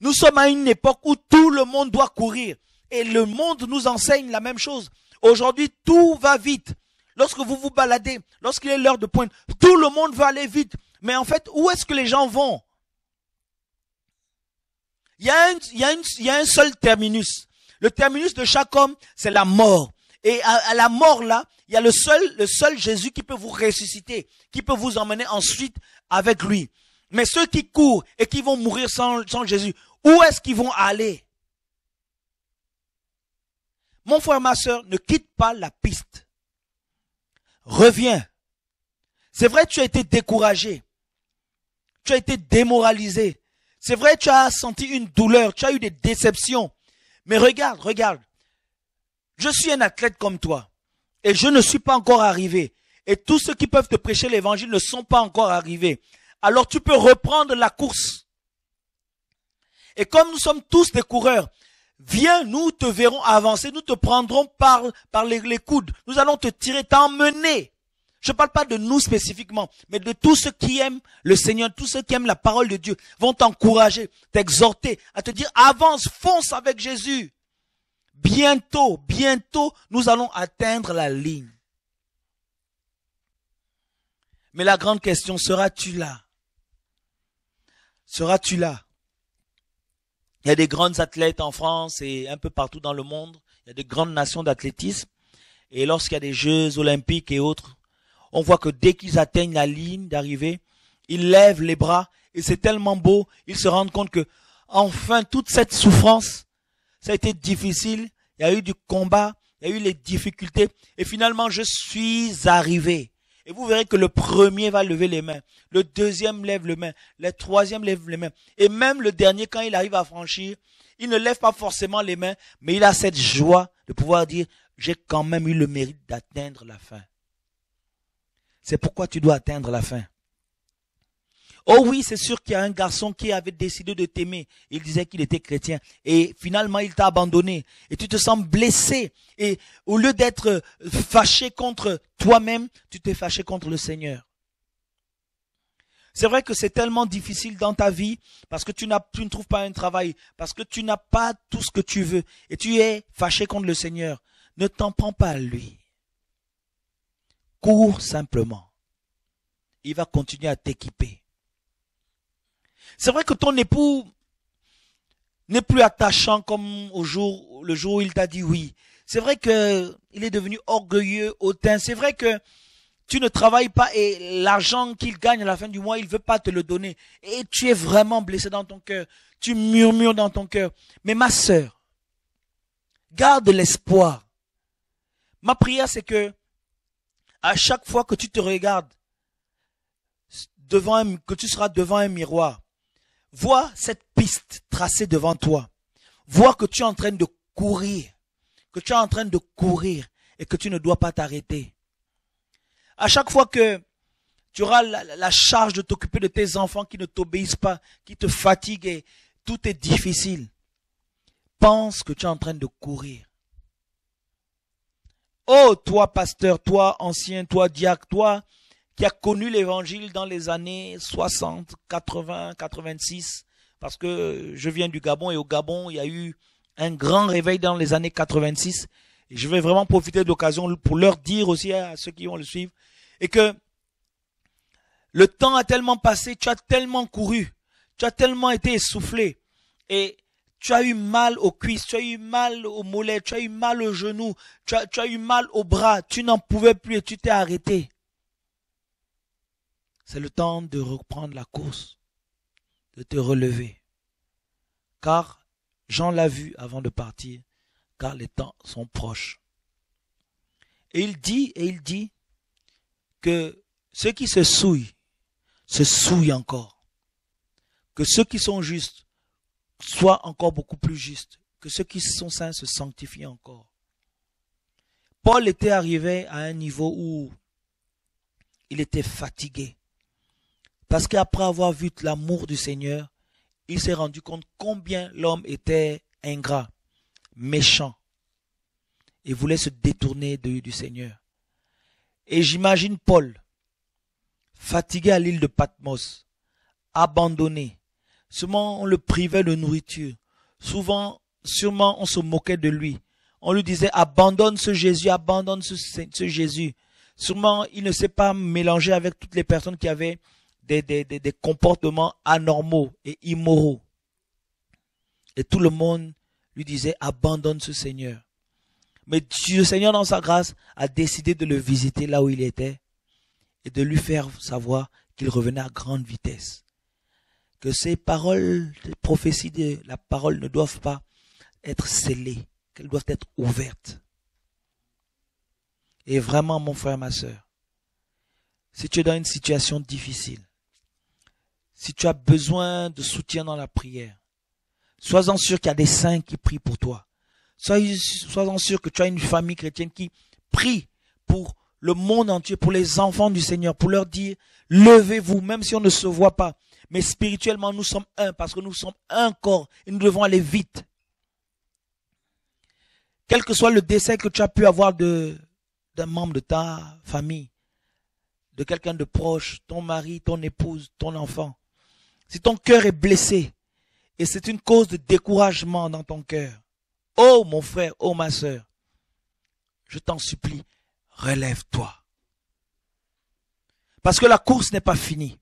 Speaker 1: Nous sommes à une époque où tout le monde doit courir. Et le monde nous enseigne la même chose. Aujourd'hui, tout va vite lorsque vous vous baladez, lorsqu'il est l'heure de pointe, tout le monde veut aller vite. Mais en fait, où est-ce que les gens vont? Il y, a un, seul terminus. Le terminus de chaque homme, c'est la mort. Et à, la mort là, il y a le seul, le seul Jésus qui peut vous ressusciter, qui peut vous emmener ensuite avec lui. Mais ceux qui courent et qui vont mourir sans, sans Jésus, où est-ce qu'ils vont aller? Mon frère, ma soeur, ne quitte pas la piste reviens. C'est vrai, tu as été découragé. Tu as été démoralisé. C'est vrai, tu as senti une douleur, tu as eu des déceptions. Mais regarde, regarde. Je suis un athlète comme toi. Et je ne suis pas encore arrivé. Et tous ceux qui peuvent te prêcher l'évangile ne sont pas encore arrivés. Alors tu peux reprendre la course. Et comme nous sommes tous des coureurs, Viens, nous te verrons avancer, nous te prendrons par, par les, coudes, nous allons te tirer, t'emmener. Je ne parle pas de nous spécifiquement, mais de tous ceux qui aiment le Seigneur, tous ceux qui aiment la parole de Dieu, vont t'encourager, t'exhorter, à te dire avance, fonce avec Jésus. Bientôt, bientôt, nous allons atteindre la ligne. Mais la grande question, seras-tu là? Seras-tu là? Il y a des grandes athlètes en France et un peu partout dans le monde. Il y a de grandes nations d'athlétisme. Et lorsqu'il y a des Jeux olympiques et autres, on voit que dès qu'ils atteignent la ligne d'arrivée, ils lèvent les bras et c'est tellement beau. Ils se rendent compte que, enfin, toute cette souffrance, ça a été difficile. Il y a eu du combat, il y a eu les difficultés, et finalement je suis arrivé. Et vous verrez que le premier va lever les mains, le deuxième lève les mains, le troisième lève les mains, et même le dernier, quand il arrive à franchir, il ne lève pas forcément les mains, mais il a cette joie de pouvoir dire, j'ai quand même eu le mérite d'atteindre la fin. C'est pourquoi tu dois atteindre la fin. Oh oui, c'est sûr qu'il y a un garçon qui avait décidé de t'aimer. Il disait qu'il était chrétien. Et finalement, il t'a abandonné. Et tu te sens blessé. Et au lieu d'être fâché contre toi-même, tu t'es fâché contre le Seigneur. C'est vrai que c'est tellement difficile dans ta vie parce que tu, n'as, tu ne trouves pas un travail, parce que tu n'as pas tout ce que tu veux et tu es fâché contre le Seigneur. Ne t'en prends pas à lui. Cours simplement. Il va continuer à t'équiper. C'est vrai que ton époux n'est plus attachant comme au jour, le jour où il t'a dit oui. C'est vrai que il est devenu orgueilleux, hautain. C'est vrai que tu ne travailles pas et l'argent qu'il gagne à la fin du mois, il veut pas te le donner. Et tu es vraiment blessé dans ton cœur. Tu murmures dans ton cœur. Mais ma sœur, garde l'espoir. Ma prière, c'est que à chaque fois que tu te regardes devant que tu seras devant un miroir, vois cette piste tracée devant toi. Vois que tu es en train de courir, que tu es en train de courir et que tu ne dois pas t'arrêter. À chaque fois que tu auras la, charge de t'occuper de tes enfants qui ne t'obéissent pas, qui te fatiguent et tout est difficile, pense que tu es en train de courir. Oh, toi, pasteur, toi, ancien, toi, diacre, toi, qui as connu l'évangile dans les années 60, 80, 86, parce que je viens du Gabon et au Gabon, il y a eu un grand réveil dans les années 86. Et je vais vraiment profiter de l'occasion pour leur dire aussi à ceux qui vont le suivre et que le temps a tellement passé, tu as tellement couru, tu as tellement été essoufflé et tu as eu mal aux cuisses, tu as eu mal aux mollets, tu as eu mal aux genoux, tu as eu mal aux bras, tu n'en pouvais plus et tu t'es arrêté. C'est le temps de reprendre la course, de te relever. Car Jean l'a vu avant de partir, car les temps sont proches. Et il dit, et il dit, que ceux qui se souillent se souillent encore. Que ceux qui sont justes soient encore beaucoup plus justes. Que ceux qui sont saints se sanctifient encore. Paul était arrivé à un niveau où il était fatigué. Parce qu'après avoir vu l'amour du Seigneur, il s'est rendu compte combien l'homme était ingrat, méchant, et voulait se détourner de, du Seigneur. Et j'imagine Paul, fatigué à l'île de Patmos, abandonné. Souvent, on le privait de nourriture. Souvent, sûrement, on se moquait de lui. On lui disait, abandonne ce Jésus, abandonne ce, ce Jésus. Sûrement, il ne s'est pas mélangé avec toutes les personnes qui avaient des, des, des, des comportements anormaux et immoraux. Et tout le monde lui disait, abandonne ce Seigneur. Mais le Seigneur, dans sa grâce, a décidé de le visiter là où il était et de lui faire savoir qu'il revenait à grande vitesse. Que ces paroles, les prophéties de la parole ne doivent pas être scellées, qu'elles doivent être ouvertes. Et vraiment, mon frère, ma soeur, si tu es dans une situation difficile, si tu as besoin de soutien dans la prière, sois-en sûr qu'il y a des saints qui prient pour toi. Sois-en sûr que tu as une famille chrétienne qui prie pour le monde entier, pour les enfants du Seigneur, pour leur dire, levez-vous, même si on ne se voit pas. Mais spirituellement, nous sommes un, parce que nous sommes un corps et nous devons aller vite. Quel que soit le décès que tu as pu avoir de, d'un membre de ta famille, de quelqu'un de proche, ton mari, ton épouse, ton enfant, si ton cœur est blessé et c'est une cause de découragement dans ton cœur, Oh mon frère, oh ma soeur, je t'en supplie, relève-toi. Parce que la course n'est pas finie.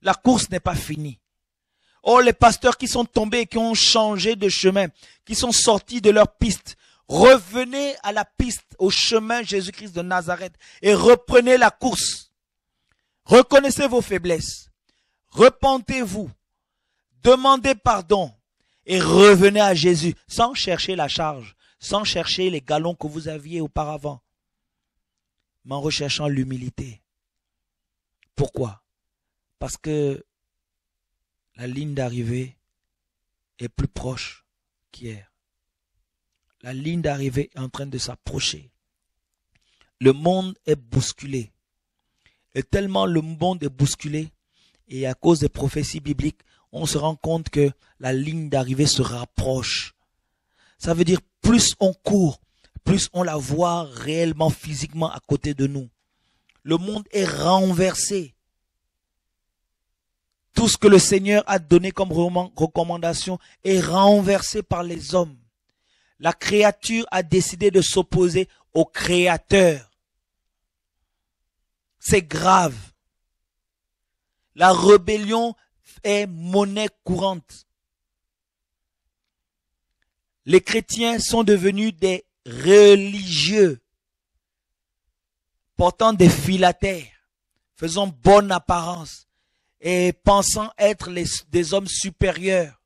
Speaker 1: La course n'est pas finie. Oh, les pasteurs qui sont tombés, qui ont changé de chemin, qui sont sortis de leur piste, revenez à la piste, au chemin Jésus-Christ de Nazareth et reprenez la course. Reconnaissez vos faiblesses. Repentez-vous. Demandez pardon et revenez à Jésus sans chercher la charge, sans chercher les galons que vous aviez auparavant, mais en recherchant l'humilité. Pourquoi? Parce que la ligne d'arrivée est plus proche qu'hier. La ligne d'arrivée est en train de s'approcher. Le monde est bousculé. Et tellement le monde est bousculé, et à cause des prophéties bibliques, on se rend compte que la ligne d'arrivée se rapproche. Ça veut dire plus on court, plus on la voit réellement physiquement à côté de nous. Le monde est renversé. Tout ce que le Seigneur a donné comme recommandation est renversé par les hommes. La créature a décidé de s'opposer au Créateur. C'est grave. La rébellion est monnaie courante. Les chrétiens sont devenus des religieux, portant des filatères, faisant bonne apparence et pensant être des hommes supérieurs.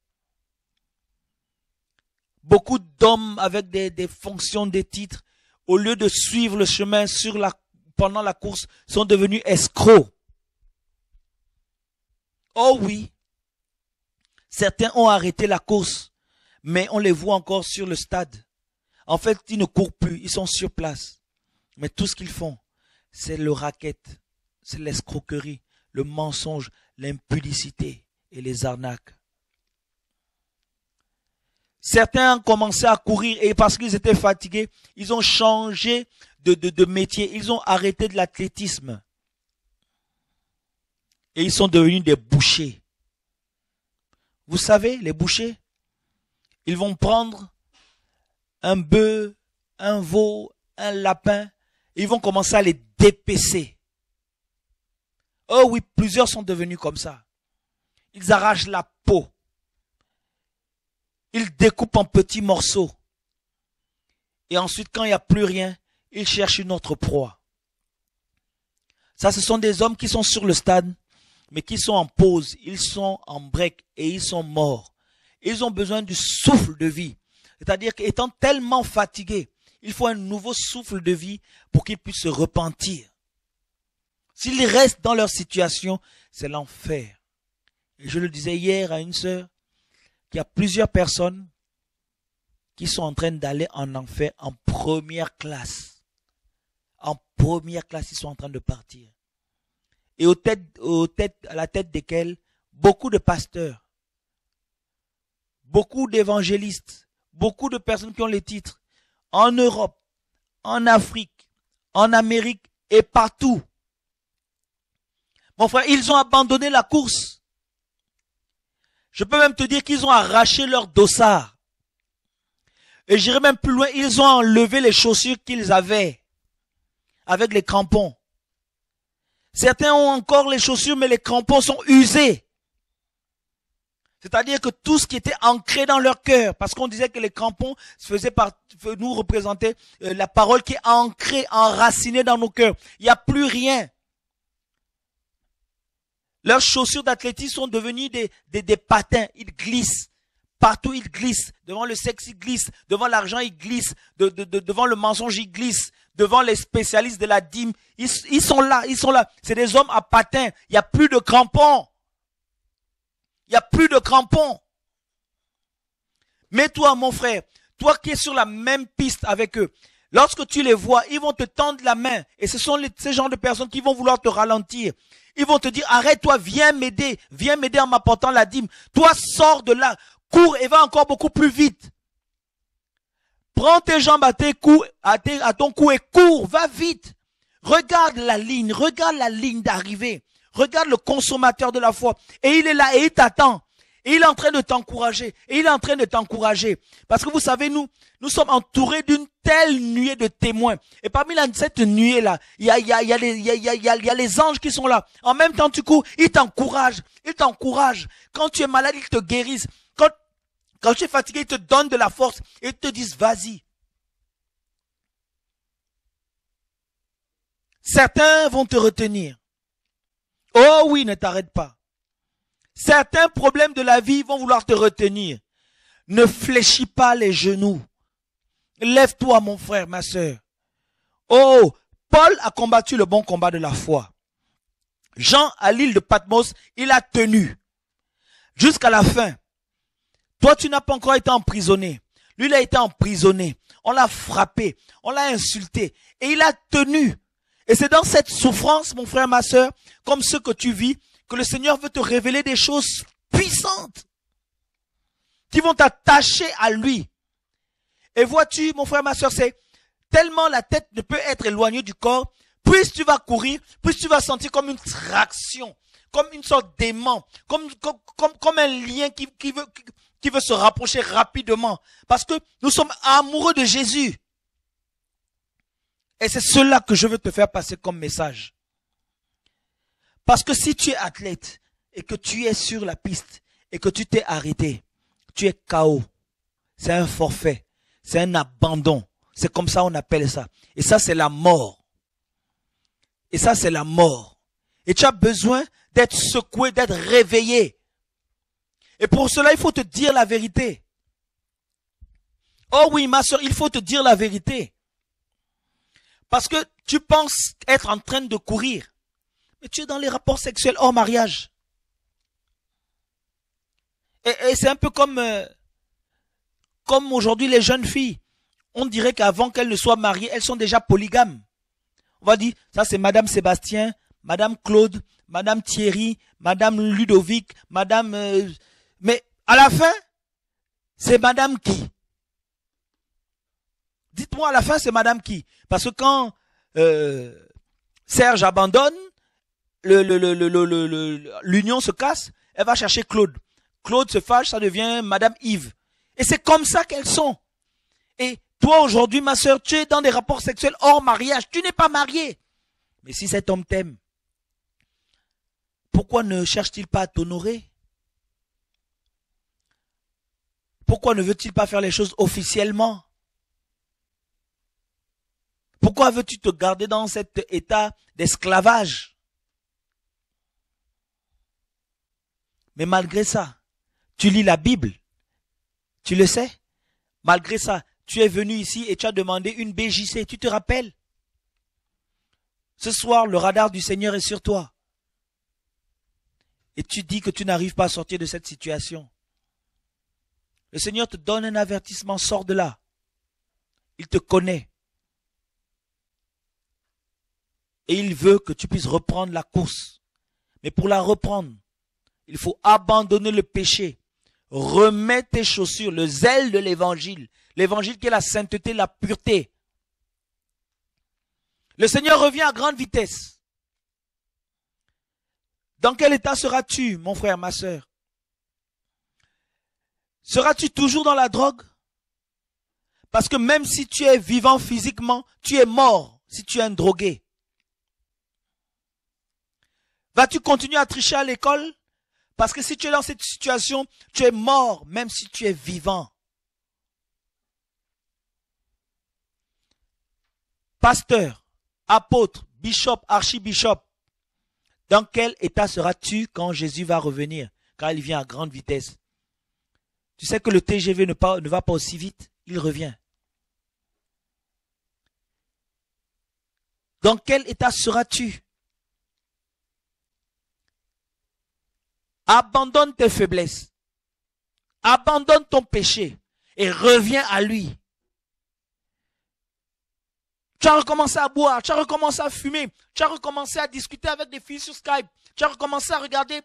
Speaker 1: Beaucoup d'hommes avec des, fonctions, des titres, au lieu de suivre le chemin pendant la course, sont devenus escrocs. Oh oui, certains ont arrêté la course, mais on les voit encore sur le stade. En fait, ils ne courent plus, ils sont sur place. Mais tout ce qu'ils font, c'est le racket, c'est l'escroquerie, le mensonge, l'impudicité et les arnaques. Certains ont commencé à courir et parce qu'ils étaient fatigués, ils ont changé de, de, de métier, ils ont arrêté de l'athlétisme et ils sont devenus des bouchers. Vous savez, les bouchers, ils vont prendre un bœuf, un veau, un lapin, ils vont commencer à les dépecer. Oh oui, plusieurs sont devenus comme ça. Ils arrachent la peau. Ils découpent en petits morceaux. Et ensuite, quand il n'y a plus rien, ils cherchent une autre proie. Ça, ce sont des hommes qui sont sur le stade mais qui sont en pause, ils sont en break et ils sont morts. Ils ont besoin du souffle de vie. C'est-à-dire qu'étant tellement fatigués, il faut un nouveau souffle de vie pour qu'ils puissent se repentir. S'ils restent dans leur situation, c'est l'enfer. Je le disais hier à une sœur, qu'il y a plusieurs personnes qui sont en train d'aller en enfer en première classe. En première classe, ils sont en train de partir et à la tête desquels beaucoup de pasteurs, beaucoup d'évangélistes, beaucoup de personnes qui ont les titres en Europe, en Afrique, en Amérique et partout. Mon frère, ils ont abandonné la course. Je peux même te dire qu'ils ont arraché leur dossard. Et j'irai même plus loin, ils ont enlevé les chaussures qu'ils avaient avec les crampons. Certains ont encore les chaussures, mais les crampons sont usés. C'est-à-dire que tout ce qui était ancré dans leur cœur, parce qu'on disait que les crampons faisaient par, nous représenter euh, la parole qui est ancrée, enracinée dans nos cœurs. Il n'y a plus rien. Leurs chaussures d'athlétisme sont devenues des, patins. Ils glissent. Partout, ils glissent. Devant le sexe, ils glissent. Devant l'argent, ils glissent. De, de, devant le mensonge, ils glissent devant les spécialistes de la dîme. Ils, sont là, ils sont là. C'est des hommes à patins. Il n'y a plus de crampons. Il n'y a plus de crampons. Mais toi, mon frère, toi qui es sur la même piste avec eux, lorsque tu les vois, ils vont te tendre la main. Et ce sont ces genres de personnes qui vont vouloir te ralentir. Ils vont te dire, arrête-toi, viens m'aider, viens m'aider en m'apportant la dîme. Toi, sors de là, cours et va encore beaucoup plus vite. Prends tes jambes à tes coups, à, ton cou et cours, va vite. Regarde la ligne, regarde la ligne d'arrivée. Regarde le consommateur de la foi. Et il est là et il t'attend. Et il est en train de t'encourager. Et il est en train de t'encourager. Parce que vous savez, nous, nous sommes entourés d'une telle nuée de témoins. Et parmi cette nuée-là, il y a, les, les anges qui sont là. En même temps, tu cours, ils t'encouragent. Ils t'encouragent. Quand tu es malade, ils te guérissent. Quand tu es fatigué, ils te donnent de la force et te disent, vas-y. Certains vont te retenir. Oh oui, ne t'arrête pas. Certains problèmes de la vie vont vouloir te retenir. Ne fléchis pas les genoux. Lève-toi, mon frère, ma sœur. Oh, Paul a combattu le bon combat de la foi. Jean, à l'île de Patmos, il a tenu jusqu'à la fin. Toi, tu n'as pas encore été emprisonné. Lui, il a été emprisonné. On l'a frappé, on l'a insulté, et il a tenu. Et c'est dans cette souffrance, mon frère, ma sœur, comme ce que tu vis, que le Seigneur veut te révéler des choses puissantes qui vont t'attacher à lui. Et vois-tu, mon frère, ma soeur, c'est tellement la tête ne peut être éloignée du corps, plus tu vas courir, plus tu vas sentir comme une traction, comme une sorte d'aimant, comme, comme, comme, un lien qui, qui, veut, veut se rapprocher rapidement. Parce que nous sommes amoureux de Jésus. Et c'est cela que je veux te faire passer comme message. Parce que si tu es athlète et que tu es sur la piste et que tu t'es arrêté, tu es KO. C'est un forfait. C'est un abandon. C'est comme ça on appelle ça. Et ça, c'est la mort. Et ça, c'est la mort. Et tu as besoin d'être secoué, d'être réveillé. Et pour cela, il faut te dire la vérité. Oh oui, ma soeur, il faut te dire la vérité. Parce que tu penses être en train de courir. Mais tu es dans les rapports sexuels hors mariage. Et, c'est un peu comme, euh, comme aujourd'hui les jeunes filles. On dirait qu'avant qu'elles ne soient mariées, elles sont déjà polygames. On va dire, ça c'est Madame Sébastien, Madame Claude, Madame Thierry, Madame Ludovic, Madame... Euh, mais à la fin, c'est Madame qui Dites-moi à la fin, c'est Madame qui Parce que quand euh, Serge abandonne, l'union le, se casse, elle va chercher Claude. Claude se fâche, ça devient Madame Yves. Et c'est comme ça qu'elles sont. Et toi aujourd'hui, ma soeur, tu es dans des rapports sexuels hors mariage. Tu n'es pas marié. Mais si cet homme t'aime, pourquoi ne cherche-t-il pas à t'honorer? Pourquoi ne veut-il pas faire les choses officiellement? Pourquoi veux-tu te garder dans cet état d'esclavage? Mais malgré ça, tu lis la Bible. Tu le sais? Malgré ça, tu es venu ici et tu as demandé une BJC. Tu te rappelles? Ce soir, le radar du Seigneur est sur toi. Et tu dis que tu n'arrives pas à sortir de cette situation. Le Seigneur te donne un avertissement, sors de là. Il te connaît. Et il veut que tu puisses reprendre la course. Mais pour la reprendre, il faut abandonner le péché. Remets tes chaussures, le zèle de l'évangile. L'évangile qui est la sainteté, la pureté. Le Seigneur revient à grande vitesse. Dans quel état seras-tu, mon frère, ma soeur Seras-tu toujours dans la drogue? Parce que même si tu es vivant physiquement, tu es mort si tu es un drogué. Vas-tu continuer à tricher à l'école? Parce que si tu es dans cette situation, tu es mort même si tu es vivant. Pasteur, apôtre, bishop, archibishop, dans quel état seras-tu quand Jésus va revenir? Car il vient à grande vitesse. Tu sais que le TGV ne, va pas aussi vite, il revient. Dans quel état seras-tu? Abandonne tes faiblesses. Abandonne ton péché et reviens à lui. Tu as recommencé à boire, tu as recommencé à fumer, tu as recommencé à discuter avec des filles sur Skype, tu as recommencé à regarder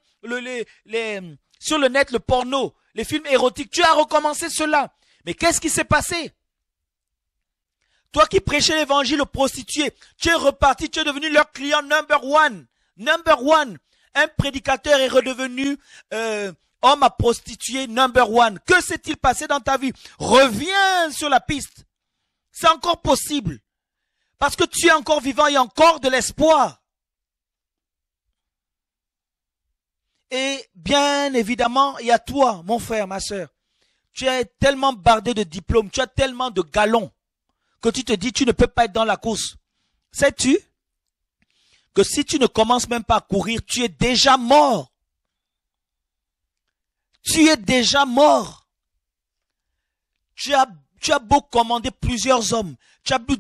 Speaker 1: sur le net le porno, les films érotiques, tu as recommencé cela. Mais qu'est-ce qui s'est passé? Toi qui prêchais l'évangile aux prostituées, tu es reparti, tu es devenu leur client number one. Number one. Un prédicateur est redevenu euh, homme à prostituer number one. Que s'est-il passé dans ta vie? Reviens sur la piste. C'est encore possible. Parce que tu es encore vivant, il y a encore de l'espoir. Et bien évidemment, il y a toi, mon frère, ma soeur. Tu es tellement bardé de diplômes, tu as tellement de galons que tu te dis tu ne peux pas être dans la course. Sais-tu que si tu ne commences même pas à courir, tu es déjà mort. Tu es déjà mort. Tu as tu as beau commander plusieurs hommes, tu as beau,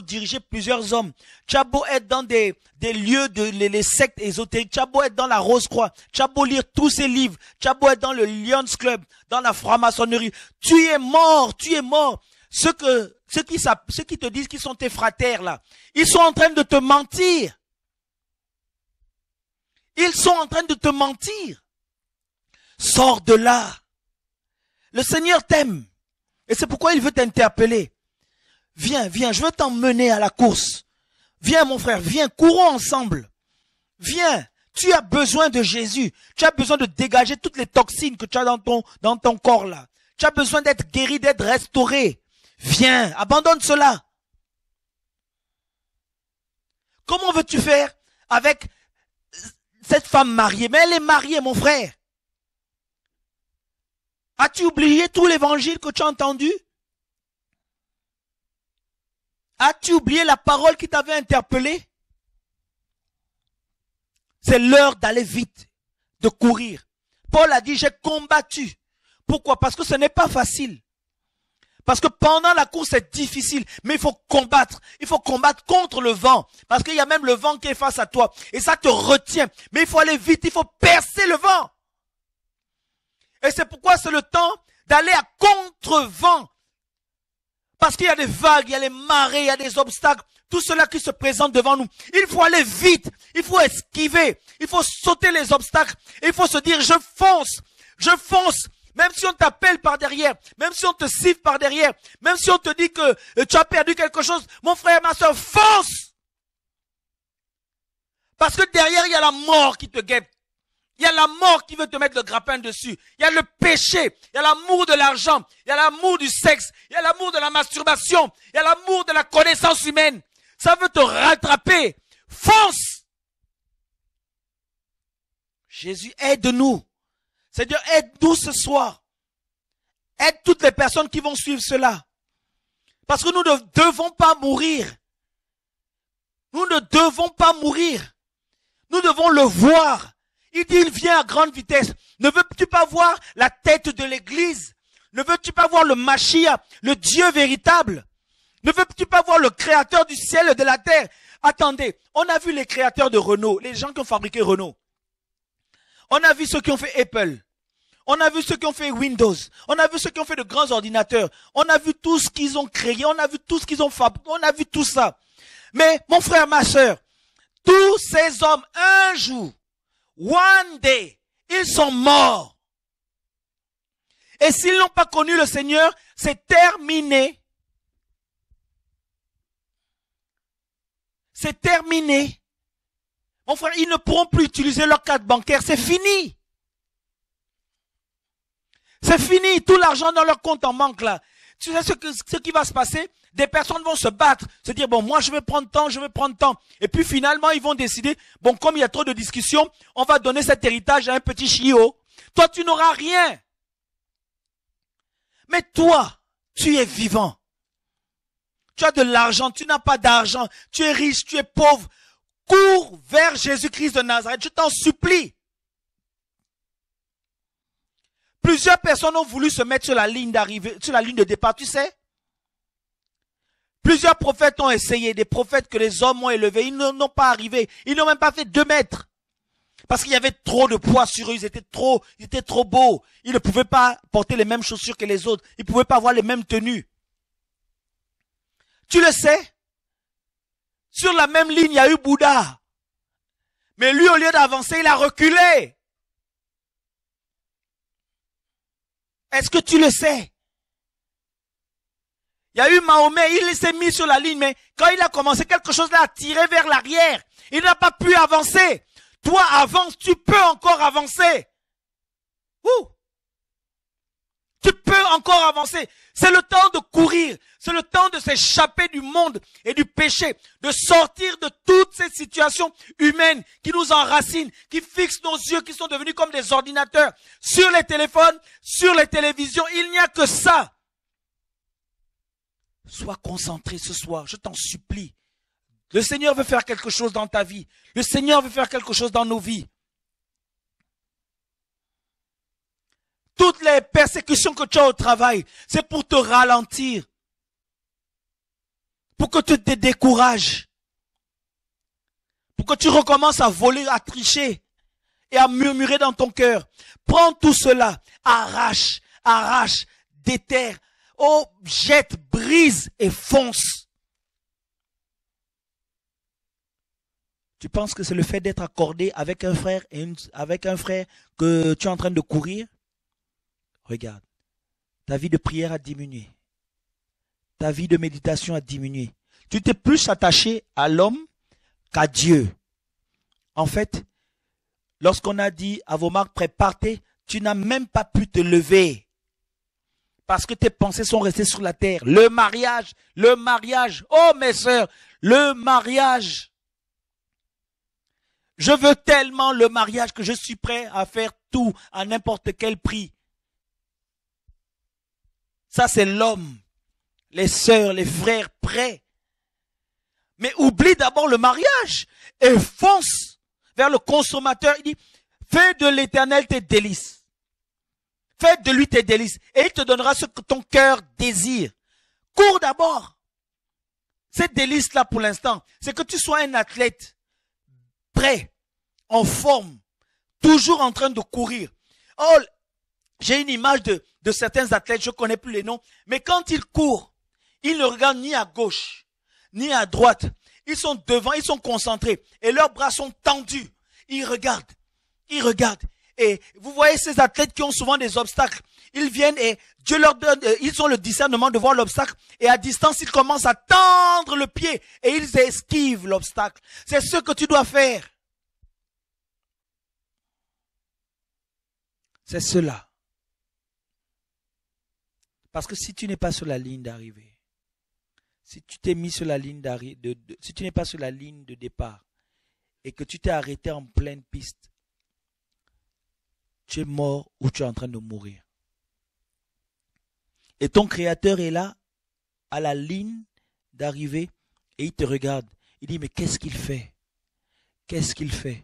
Speaker 1: diriger, plusieurs hommes, tu as beau être dans des, lieux de les, sectes ésotériques, tu as beau être dans la Rose-Croix, tu as beau lire tous ces livres, tu as beau être dans le Lions Club, dans la franc-maçonnerie, tu es mort, tu es mort. Ceux que, ceux qui, ceux qui te disent qu'ils sont tes fratères là, ils sont en train de te mentir. Ils sont en train de te mentir. Sors de là. Le Seigneur t'aime. Et c'est pourquoi il veut t'interpeller. Viens, viens, je veux t'emmener à la course. Viens, mon frère, viens, courons ensemble. Viens, tu as besoin de Jésus. Tu as besoin de dégager toutes les toxines que tu as dans ton, dans ton corps là. Tu as besoin d'être guéri, d'être restauré. Viens, abandonne cela. Comment veux-tu faire avec cette femme mariée? Mais elle est mariée, mon frère. As-tu oublié tout l'évangile que tu as entendu? As-tu oublié la parole qui t'avait interpellé? C'est l'heure d'aller vite, de courir. Paul a dit, j'ai combattu. Pourquoi? Parce que ce n'est pas facile. Parce que pendant la course, c'est difficile, mais il faut combattre. Il faut combattre contre le vent. Parce qu'il y a même le vent qui est face à toi. Et ça te retient. Mais il faut aller vite, il faut percer le vent. Et c'est pourquoi c'est le temps d'aller à contre-vent. Parce qu'il y a des vagues, il y a les marées, il y a des obstacles, tout cela qui se présente devant nous. Il faut aller vite, il faut esquiver, il faut sauter les obstacles, il faut se dire je fonce, je fonce. Même si on t'appelle par derrière, même si on te siffle par derrière, même si on te dit que euh, tu as perdu quelque chose, mon frère, ma soeur, fonce! Parce que derrière, il y a la mort qui te guette. Il y a la mort qui veut te mettre le grappin dessus. Il y a le péché. Il y a l'amour de l'argent. Il y a l'amour du sexe. Il y a l'amour de la masturbation. Il y a l'amour de la connaissance humaine. Ça veut te rattraper. Fonce! Jésus, aide-nous. C'est-à-dire, aide-nous ce soir. Aide toutes les personnes qui vont suivre cela. Parce que nous ne devons pas mourir. Nous ne devons pas mourir. Nous devons le voir. Il dit, il vient à grande vitesse. Ne veux-tu pas voir la tête de l'église? Ne veux-tu pas voir le Machia, le Dieu véritable? Ne veux-tu pas voir le créateur du ciel et de la terre? Attendez, on a vu les créateurs de Renault, les gens qui ont fabriqué Renault. On a vu ceux qui ont fait Apple. On a vu ceux qui ont fait Windows. On a vu ceux qui ont fait de grands ordinateurs. On a vu tout ce qu'ils ont créé. On a vu tout ce qu'ils ont fabriqué. On a vu tout ça. Mais, mon frère, ma soeur, tous ces hommes, un jour, One day, ils sont morts. Et s'ils n'ont pas connu le Seigneur, c'est terminé. C'est terminé. Mon frère, ils ne pourront plus utiliser leur carte bancaire. C'est fini. C'est fini. Tout l'argent dans leur compte en banque là. Tu sais ce, qui va se passer? Des personnes vont se battre, se dire, bon, moi je vais prendre temps, je vais prendre temps. Et puis finalement, ils vont décider, bon, comme il y a trop de discussions, on va donner cet héritage à un petit chiot. Toi, tu n'auras rien. Mais toi, tu es vivant. Tu as de l'argent, tu n'as pas d'argent, tu es riche, tu es pauvre. Cours vers Jésus-Christ de Nazareth, je t'en supplie. Plusieurs personnes ont voulu se mettre sur la ligne d'arrivée, sur la ligne de départ, tu sais. Plusieurs prophètes ont essayé, des prophètes que les hommes ont élevés, ils n'ont pas arrivé, ils n'ont même pas fait deux mètres. Parce qu'il y avait trop de poids sur eux, ils étaient trop, ils étaient trop beaux. Ils ne pouvaient pas porter les mêmes chaussures que les autres. Ils ne pouvaient pas avoir les mêmes tenues. Tu le sais? Sur la même ligne, il y a eu Bouddha. Mais lui, au lieu d'avancer, il a reculé. Est-ce que tu le sais? Il y a eu Mahomet, il s'est mis sur la ligne, mais quand il a commencé, quelque chose l'a tiré vers l'arrière. Il n'a pas pu avancer. Toi, avance, tu peux encore avancer. Ouh. Tu peux encore avancer. C'est le temps de courir. C'est le temps de s'échapper du monde et du péché. De sortir de toutes ces situations humaines qui nous enracinent, qui fixent nos yeux, qui sont devenus comme des ordinateurs. Sur les téléphones, sur les télévisions, il n'y a que ça. Sois concentré ce soir, je t'en supplie. Le Seigneur veut faire quelque chose dans ta vie. Le Seigneur veut faire quelque chose dans nos vies. Toutes les persécutions que tu as au travail, c'est pour te ralentir. Pour que tu te décourages. Pour que tu recommences à voler, à tricher et à murmurer dans ton cœur. Prends tout cela, arrache, arrache, déterre, oh, jette, brise et fonce. Tu penses que c'est le fait d'être accordé avec un frère et avec un frère que tu es en train de courir? Regarde. Ta vie de prière a diminué. Ta vie de méditation a diminué. Tu t'es plus attaché à l'homme qu'à Dieu. En fait, lorsqu'on a dit à vos marques préparez, tu n'as même pas pu te lever. Parce que tes pensées sont restées sur la terre. Le mariage, le mariage. Oh mes sœurs, le mariage. Je veux tellement le mariage que je suis prêt à faire tout à n'importe quel prix. Ça, c'est l'homme, les sœurs, les frères prêts. Mais oublie d'abord le mariage et fonce vers le consommateur. Il dit, fais de l'éternel tes délices. Fais de lui tes délices et il te donnera ce que ton cœur désire. Cours d'abord. Cette délice-là pour l'instant, c'est que tu sois un athlète prêt, en forme, toujours en train de courir. Oh, j'ai une image de, de certains athlètes, je connais plus les noms, mais quand ils courent, ils ne regardent ni à gauche, ni à droite. Ils sont devant, ils sont concentrés et leurs bras sont tendus. Ils regardent, ils regardent. Et vous voyez ces athlètes qui ont souvent des obstacles. Ils viennent et Dieu leur donne, euh, ils ont le discernement de voir l'obstacle et à distance ils commencent à tendre le pied et ils esquivent l'obstacle. C'est ce que tu dois faire. C'est cela. Parce que si tu n'es pas sur la ligne d'arrivée, si tu t'es mis sur la ligne si tu n'es pas sur la ligne de départ et que tu t'es arrêté en pleine piste, tu es mort ou tu es en train de mourir. Et ton créateur est là, à la ligne d'arrivée, et il te regarde. Il dit, mais qu'est-ce qu'il fait? Qu'est-ce qu'il fait?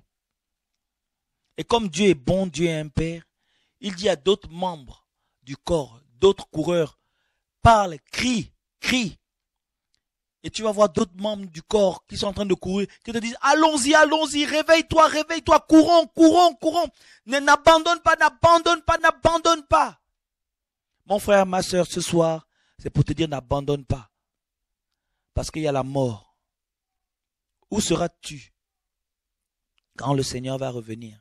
Speaker 1: Et comme Dieu est bon, Dieu est un Père, il dit à d'autres membres du corps, d'autres coureurs, parle, crie, crie. Et tu vas voir d'autres membres du corps qui sont en train de courir, qui te disent, allons-y, allons-y, réveille-toi, réveille-toi, courons, courons, courons. N'abandonne pas, n'abandonne pas, n'abandonne pas. Mon frère, ma soeur, ce soir, c'est pour te dire, n'abandonne pas. Parce qu'il y a la mort. Où seras-tu quand le Seigneur va revenir?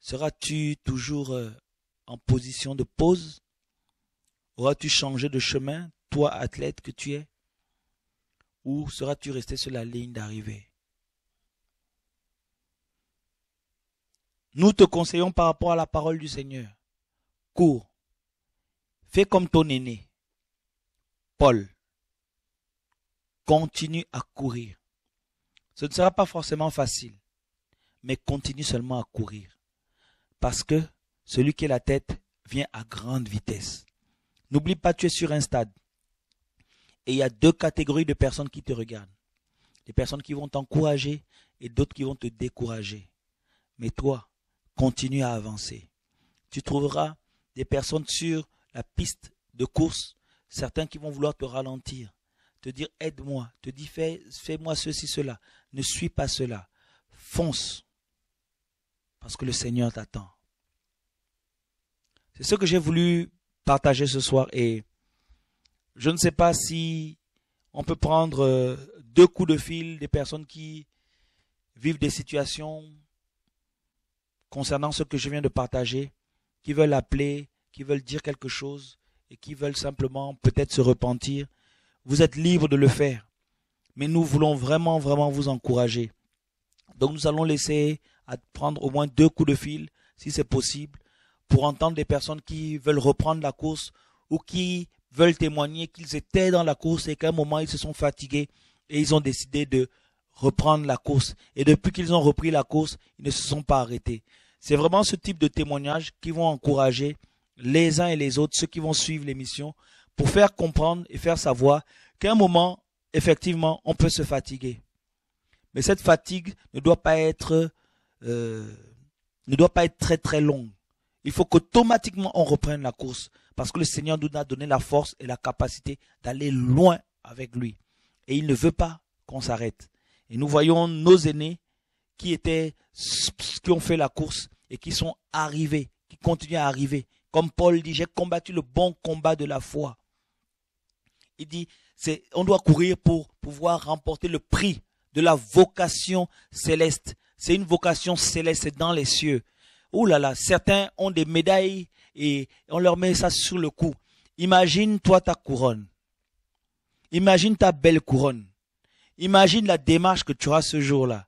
Speaker 1: Seras-tu toujours euh, en position de pause? Auras-tu changé de chemin, toi athlète que tu es? Ou seras-tu resté sur la ligne d'arrivée? Nous te conseillons par rapport à la parole du Seigneur. Cours. Fais comme ton aîné. Paul. Continue à courir. Ce ne sera pas forcément facile, mais continue seulement à courir. Parce que celui qui est la tête vient à grande vitesse. N'oublie pas, tu es sur un stade. Et il y a deux catégories de personnes qui te regardent. Des personnes qui vont t'encourager et d'autres qui vont te décourager. Mais toi, continue à avancer. Tu trouveras des personnes sur la piste de course, certains qui vont vouloir te ralentir, te dire aide-moi, te dire fais, fais-moi ceci, cela. Ne suis pas cela. Fonce. Parce que le Seigneur t'attend. C'est ce que j'ai voulu partager ce soir et je ne sais pas si on peut prendre euh, deux coups de fil des personnes qui vivent des situations concernant ce que je viens de partager, qui veulent appeler, qui veulent dire quelque chose et qui veulent simplement peut-être se repentir. Vous êtes libre de le faire. Mais nous voulons vraiment, vraiment vous encourager. Donc nous allons laisser à prendre au moins deux coups de fil, si c'est possible, pour entendre des personnes qui veulent reprendre la course ou qui veulent témoigner qu'ils étaient dans la course et qu'à un moment ils se sont fatigués et ils ont décidé de reprendre la course. Et depuis qu'ils ont repris la course, ils ne se sont pas arrêtés. C'est vraiment ce type de témoignage qui vont encourager les uns et les autres, ceux qui vont suivre l'émission, pour faire comprendre et faire savoir qu'à un moment, effectivement, on peut se fatiguer. Mais cette fatigue ne doit pas être, euh, ne doit pas être très très longue il faut qu'automatiquement on reprenne la course. Parce que le Seigneur nous a donné la force et la capacité d'aller loin avec lui. Et il ne veut pas qu'on s'arrête. Et nous voyons nos aînés qui étaient, qui ont fait la course et qui sont arrivés, qui continuent à arriver. Comme Paul dit, j'ai combattu le bon combat de la foi. Il dit, c'est, on doit courir pour pouvoir remporter le prix de la vocation céleste. C'est une vocation céleste dans les cieux. Ouh là là, certains ont des médailles et on leur met ça sur le cou. Imagine toi ta couronne. Imagine ta belle couronne. Imagine la démarche que tu auras ce jour-là.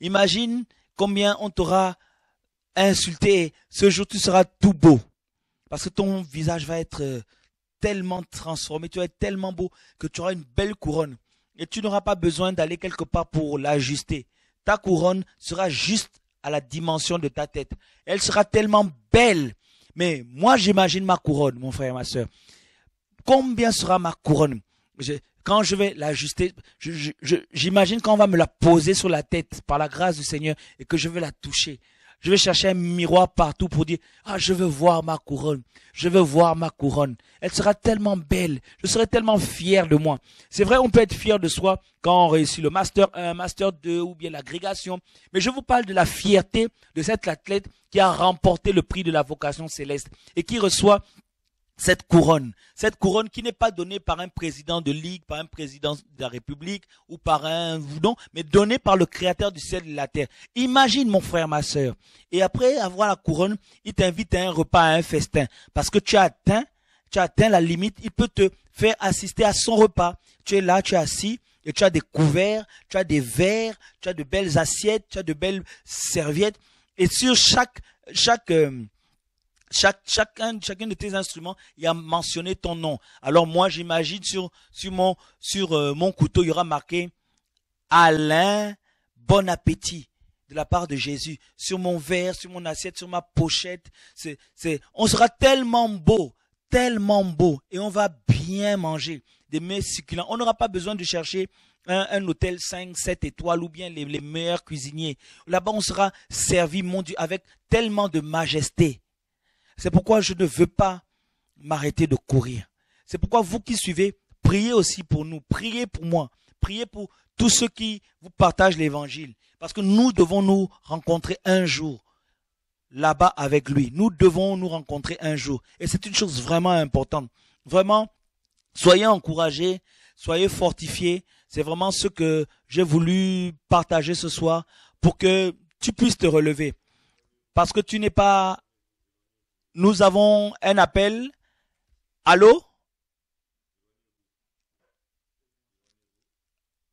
Speaker 1: Imagine combien on t'aura insulté. Ce jour, tu seras tout beau. Parce que ton visage va être euh, tellement transformé, tu vas être tellement beau que tu auras une belle couronne. Et tu n'auras pas besoin d'aller quelque part pour l'ajuster. Ta couronne sera juste à la dimension de ta tête. Elle sera tellement belle. Mais moi, j'imagine ma couronne, mon frère et ma soeur. Combien sera ma couronne? Quand je vais l'ajuster, j'imagine quand on va me la poser sur la tête par la grâce du Seigneur et que je vais la toucher. Je vais chercher un miroir partout pour dire, ah, je veux voir ma couronne. Je veux voir ma couronne. Elle sera tellement belle. Je serai tellement fier de moi. C'est vrai, on peut être fier de soi quand on réussit le master 1, master 2 ou bien l'agrégation. Mais je vous parle de la fierté de cet athlète qui a remporté le prix de la vocation céleste et qui reçoit cette couronne, cette couronne qui n'est pas donnée par un président de ligue, par un président de la République ou par un non, mais donnée par le Créateur du ciel et de la terre. Imagine mon frère, ma sœur. Et après avoir la couronne, il t'invite à un repas, à un festin, parce que tu as atteint, tu as atteint la limite. Il peut te faire assister à son repas. Tu es là, tu es assis. Et tu as des couverts, tu as des verres, tu as de belles assiettes, tu as de belles serviettes. Et sur chaque, chaque, euh, chaque, chacun, chacun de tes instruments, il a mentionné ton nom. Alors moi, j'imagine sur, sur mon, sur euh, mon couteau, il y aura marqué Alain, bon appétit de la part de Jésus. Sur mon verre, sur mon assiette, sur ma pochette. C'est, c'est, on sera tellement beau, tellement beau, et on va bien manger des mets. On n'aura pas besoin de chercher un, un, hôtel 5, 7 étoiles ou bien les, les meilleurs cuisiniers. Là-bas, on sera servi, mon Dieu, avec tellement de majesté c'est pourquoi je ne veux pas m'arrêter de courir. C'est pourquoi vous qui suivez, priez aussi pour nous, priez pour moi, priez pour tous ceux qui vous partagent l'évangile. Parce que nous devons nous rencontrer un jour là-bas avec lui. Nous devons nous rencontrer un jour. Et c'est une chose vraiment importante. Vraiment, soyez encouragés, soyez fortifiés. C'est vraiment ce que j'ai voulu partager ce soir pour que tu puisses te relever. Parce que tu n'es pas nous avons un appel. Allô?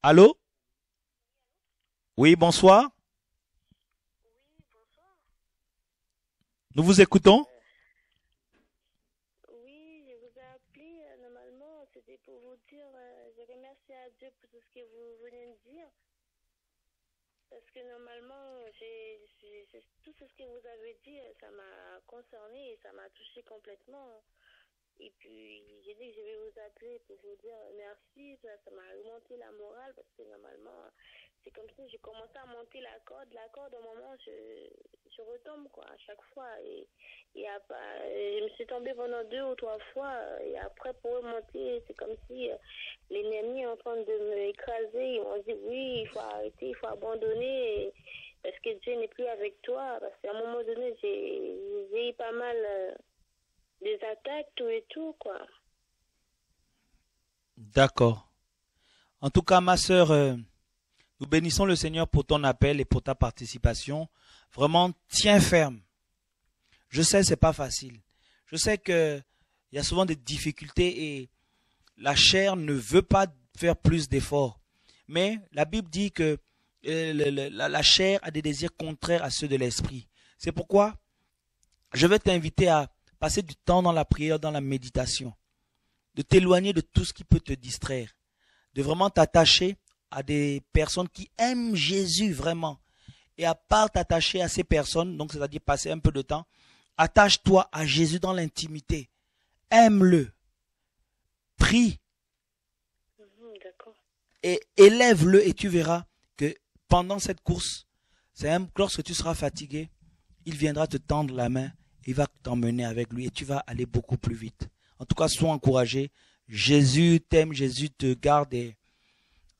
Speaker 1: Allô? Oui, bonsoir. Nous vous écoutons.
Speaker 2: Oui, je vous ai appelé. Euh, normalement, c'était pour vous dire, euh, je remercie à Dieu pour tout ce que vous venez de dire. Parce que normalement, j'ai, tout ce que vous avez dit, ça m'a concerné ça m'a touché complètement. Et puis, j'ai dit que je vais vous appeler pour vous dire merci. Ça m'a remonté la morale parce que normalement, c'est comme si j'ai commencé à monter la corde. La corde, au moment, je, je retombe, quoi, à chaque fois. Et, et après, je me suis tombée pendant deux ou trois fois. Et après, pour remonter, c'est comme si euh, l'ennemi est en train de me écraser. Ils m'ont dit, oui, il faut arrêter, il faut abandonner. Parce que Dieu n'est plus avec toi. Parce qu'à un moment donné, j'ai eu pas mal euh, des attaques, tout et tout, quoi.
Speaker 1: D'accord. En tout cas, ma sœur, euh, nous bénissons le Seigneur pour ton appel et pour ta participation. Vraiment, tiens ferme. Je sais, c'est pas facile. Je sais que il y a souvent des difficultés et la chair ne veut pas faire plus d'efforts. Mais la Bible dit que la chair a des désirs contraires à ceux de l'esprit. C'est pourquoi je vais t'inviter à passer du temps dans la prière, dans la méditation, de t'éloigner de tout ce qui peut te distraire, de vraiment t'attacher à des personnes qui aiment Jésus vraiment. Et à part t'attacher à ces personnes, donc c'est-à-dire passer un peu de temps, attache-toi à Jésus dans l'intimité. Aime-le. Prie.
Speaker 2: Mhm,
Speaker 1: et élève-le et tu verras pendant cette course, c'est lorsque tu seras fatigué, il viendra te tendre la main il va t'emmener avec lui et tu vas aller beaucoup plus vite. En tout cas, sois encouragé. Jésus t'aime, Jésus te garde et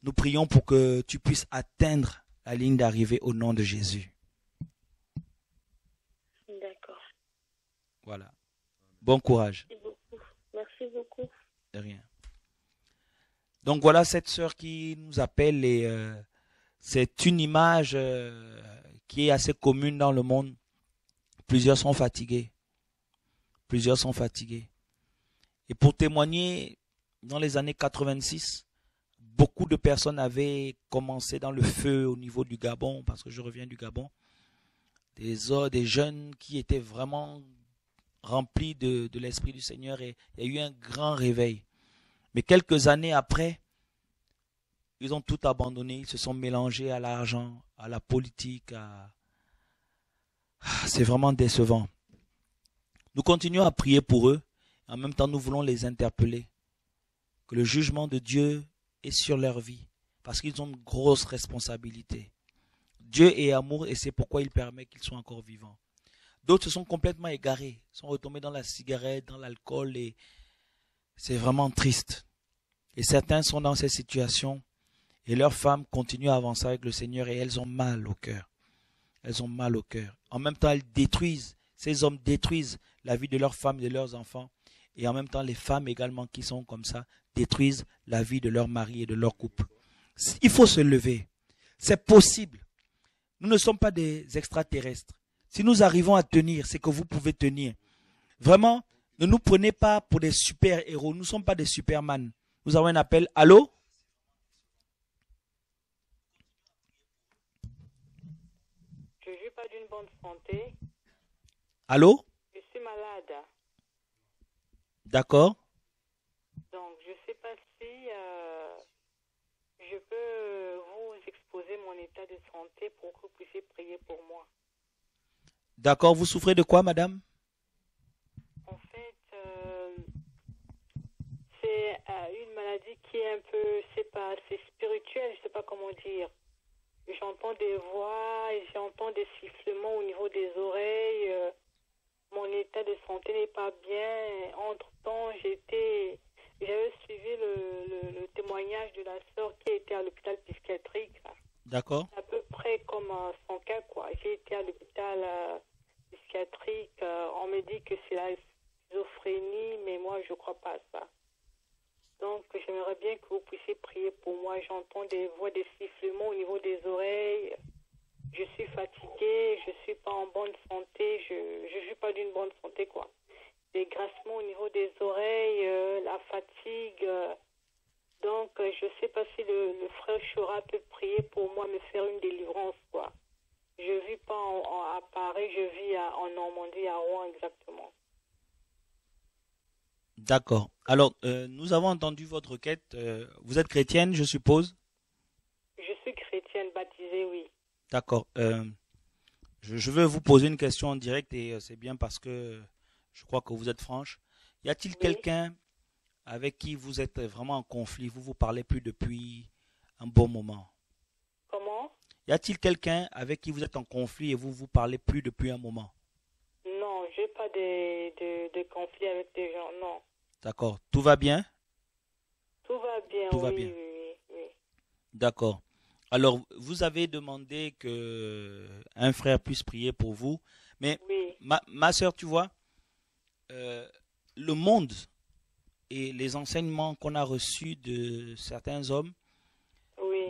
Speaker 1: nous prions pour que tu puisses atteindre la ligne d'arrivée au nom de Jésus.
Speaker 2: D'accord.
Speaker 1: Voilà. Bon courage.
Speaker 2: Merci beaucoup. Merci beaucoup.
Speaker 1: De rien. Donc voilà cette sœur qui nous appelle et euh, c'est une image euh, qui est assez commune dans le monde. Plusieurs sont fatigués. Plusieurs sont fatigués. Et pour témoigner, dans les années 86, beaucoup de personnes avaient commencé dans le feu au niveau du Gabon, parce que je reviens du Gabon. Des, des jeunes qui étaient vraiment remplis de, de l'Esprit du Seigneur et il y a eu un grand réveil. Mais quelques années après, ils ont tout abandonné, ils se sont mélangés à l'argent, à la politique. À... Ah, c'est vraiment décevant. Nous continuons à prier pour eux. En même temps, nous voulons les interpeller. Que le jugement de Dieu est sur leur vie. Parce qu'ils ont une grosse responsabilité. Dieu est amour et c'est pourquoi il permet qu'ils soient encore vivants. D'autres se sont complètement égarés, sont retombés dans la cigarette, dans l'alcool et c'est vraiment triste. Et certains sont dans ces situations et leurs femmes continuent à avancer avec le Seigneur et elles ont mal au cœur. Elles ont mal au cœur. En même temps, elles détruisent, ces hommes détruisent la vie de leurs femmes et de leurs enfants. Et en même temps, les femmes également qui sont comme ça détruisent la vie de leur mari et de leur couple. Il faut se lever. C'est possible. Nous ne sommes pas des extraterrestres. Si nous arrivons à tenir, c'est que vous pouvez tenir. Vraiment, ne nous prenez pas pour des super-héros. Nous ne sommes pas des superman. Nous avons un appel. Allô?
Speaker 3: Bonne santé.
Speaker 1: Allô?
Speaker 3: Je suis malade.
Speaker 1: D'accord.
Speaker 3: Donc, je ne sais pas si euh, je peux vous exposer mon état de santé pour que vous puissiez prier pour moi.
Speaker 1: D'accord. Vous souffrez de quoi, madame?
Speaker 3: En fait, euh, c'est euh, une maladie qui est un peu, c'est pas, c'est spirituel, je ne sais pas comment dire j'entends des voix, j'entends des sifflements au niveau des oreilles. Euh, mon état de santé n'est pas bien. Entre-temps, j'étais, j'avais suivi le, le, témoignage de la sœur qui était à l'hôpital psychiatrique.
Speaker 1: D'accord.
Speaker 3: À peu près comme son cas, quoi. J'ai été à l'hôpital euh, psychiatrique. Euh, on me dit que c'est la schizophrénie, mais moi, je ne crois pas à ça. Donc, j'aimerais bien que vous puissiez prier pour moi. J'entends des voix, des sifflements au niveau des oreilles. Je suis fatiguée, je suis pas en bonne santé, je ne suis pas d'une bonne santé, quoi. Des grassements au niveau des oreilles, euh, la fatigue. Euh. donc, euh, je ne sais pas si le, frère Choura peut prier pour moi, me faire une délivrance, quoi. Je ne vis pas à Paris, je vis en Normandie, à Rouen exactement.
Speaker 1: D'accord. Alors, euh, nous avons entendu votre requête. Euh, vous êtes chrétienne, je suppose
Speaker 3: Je suis chrétienne, baptisée, oui.
Speaker 1: D'accord. Euh, je, veux vous poser une question en direct et c'est bien parce que je crois que vous êtes franche. Y a-t-il quelqu'un avec qui vous êtes vraiment en conflit? Vous vous parlez plus depuis un bon moment
Speaker 3: Comment?
Speaker 1: Y a-t-il quelqu'un avec qui vous êtes en conflit et vous vous parlez plus depuis un moment?
Speaker 3: Non, j'ai pas de, de conflit avec.
Speaker 1: D'accord. Tout va bien?
Speaker 3: Tout va bien.
Speaker 1: Tout va bien. D'accord. Alors, vous avez demandé que un frère puisse prier pour vous, mais ma, ma soeur, tu vois, euh, le monde et les enseignements qu'on a reçus de certains hommes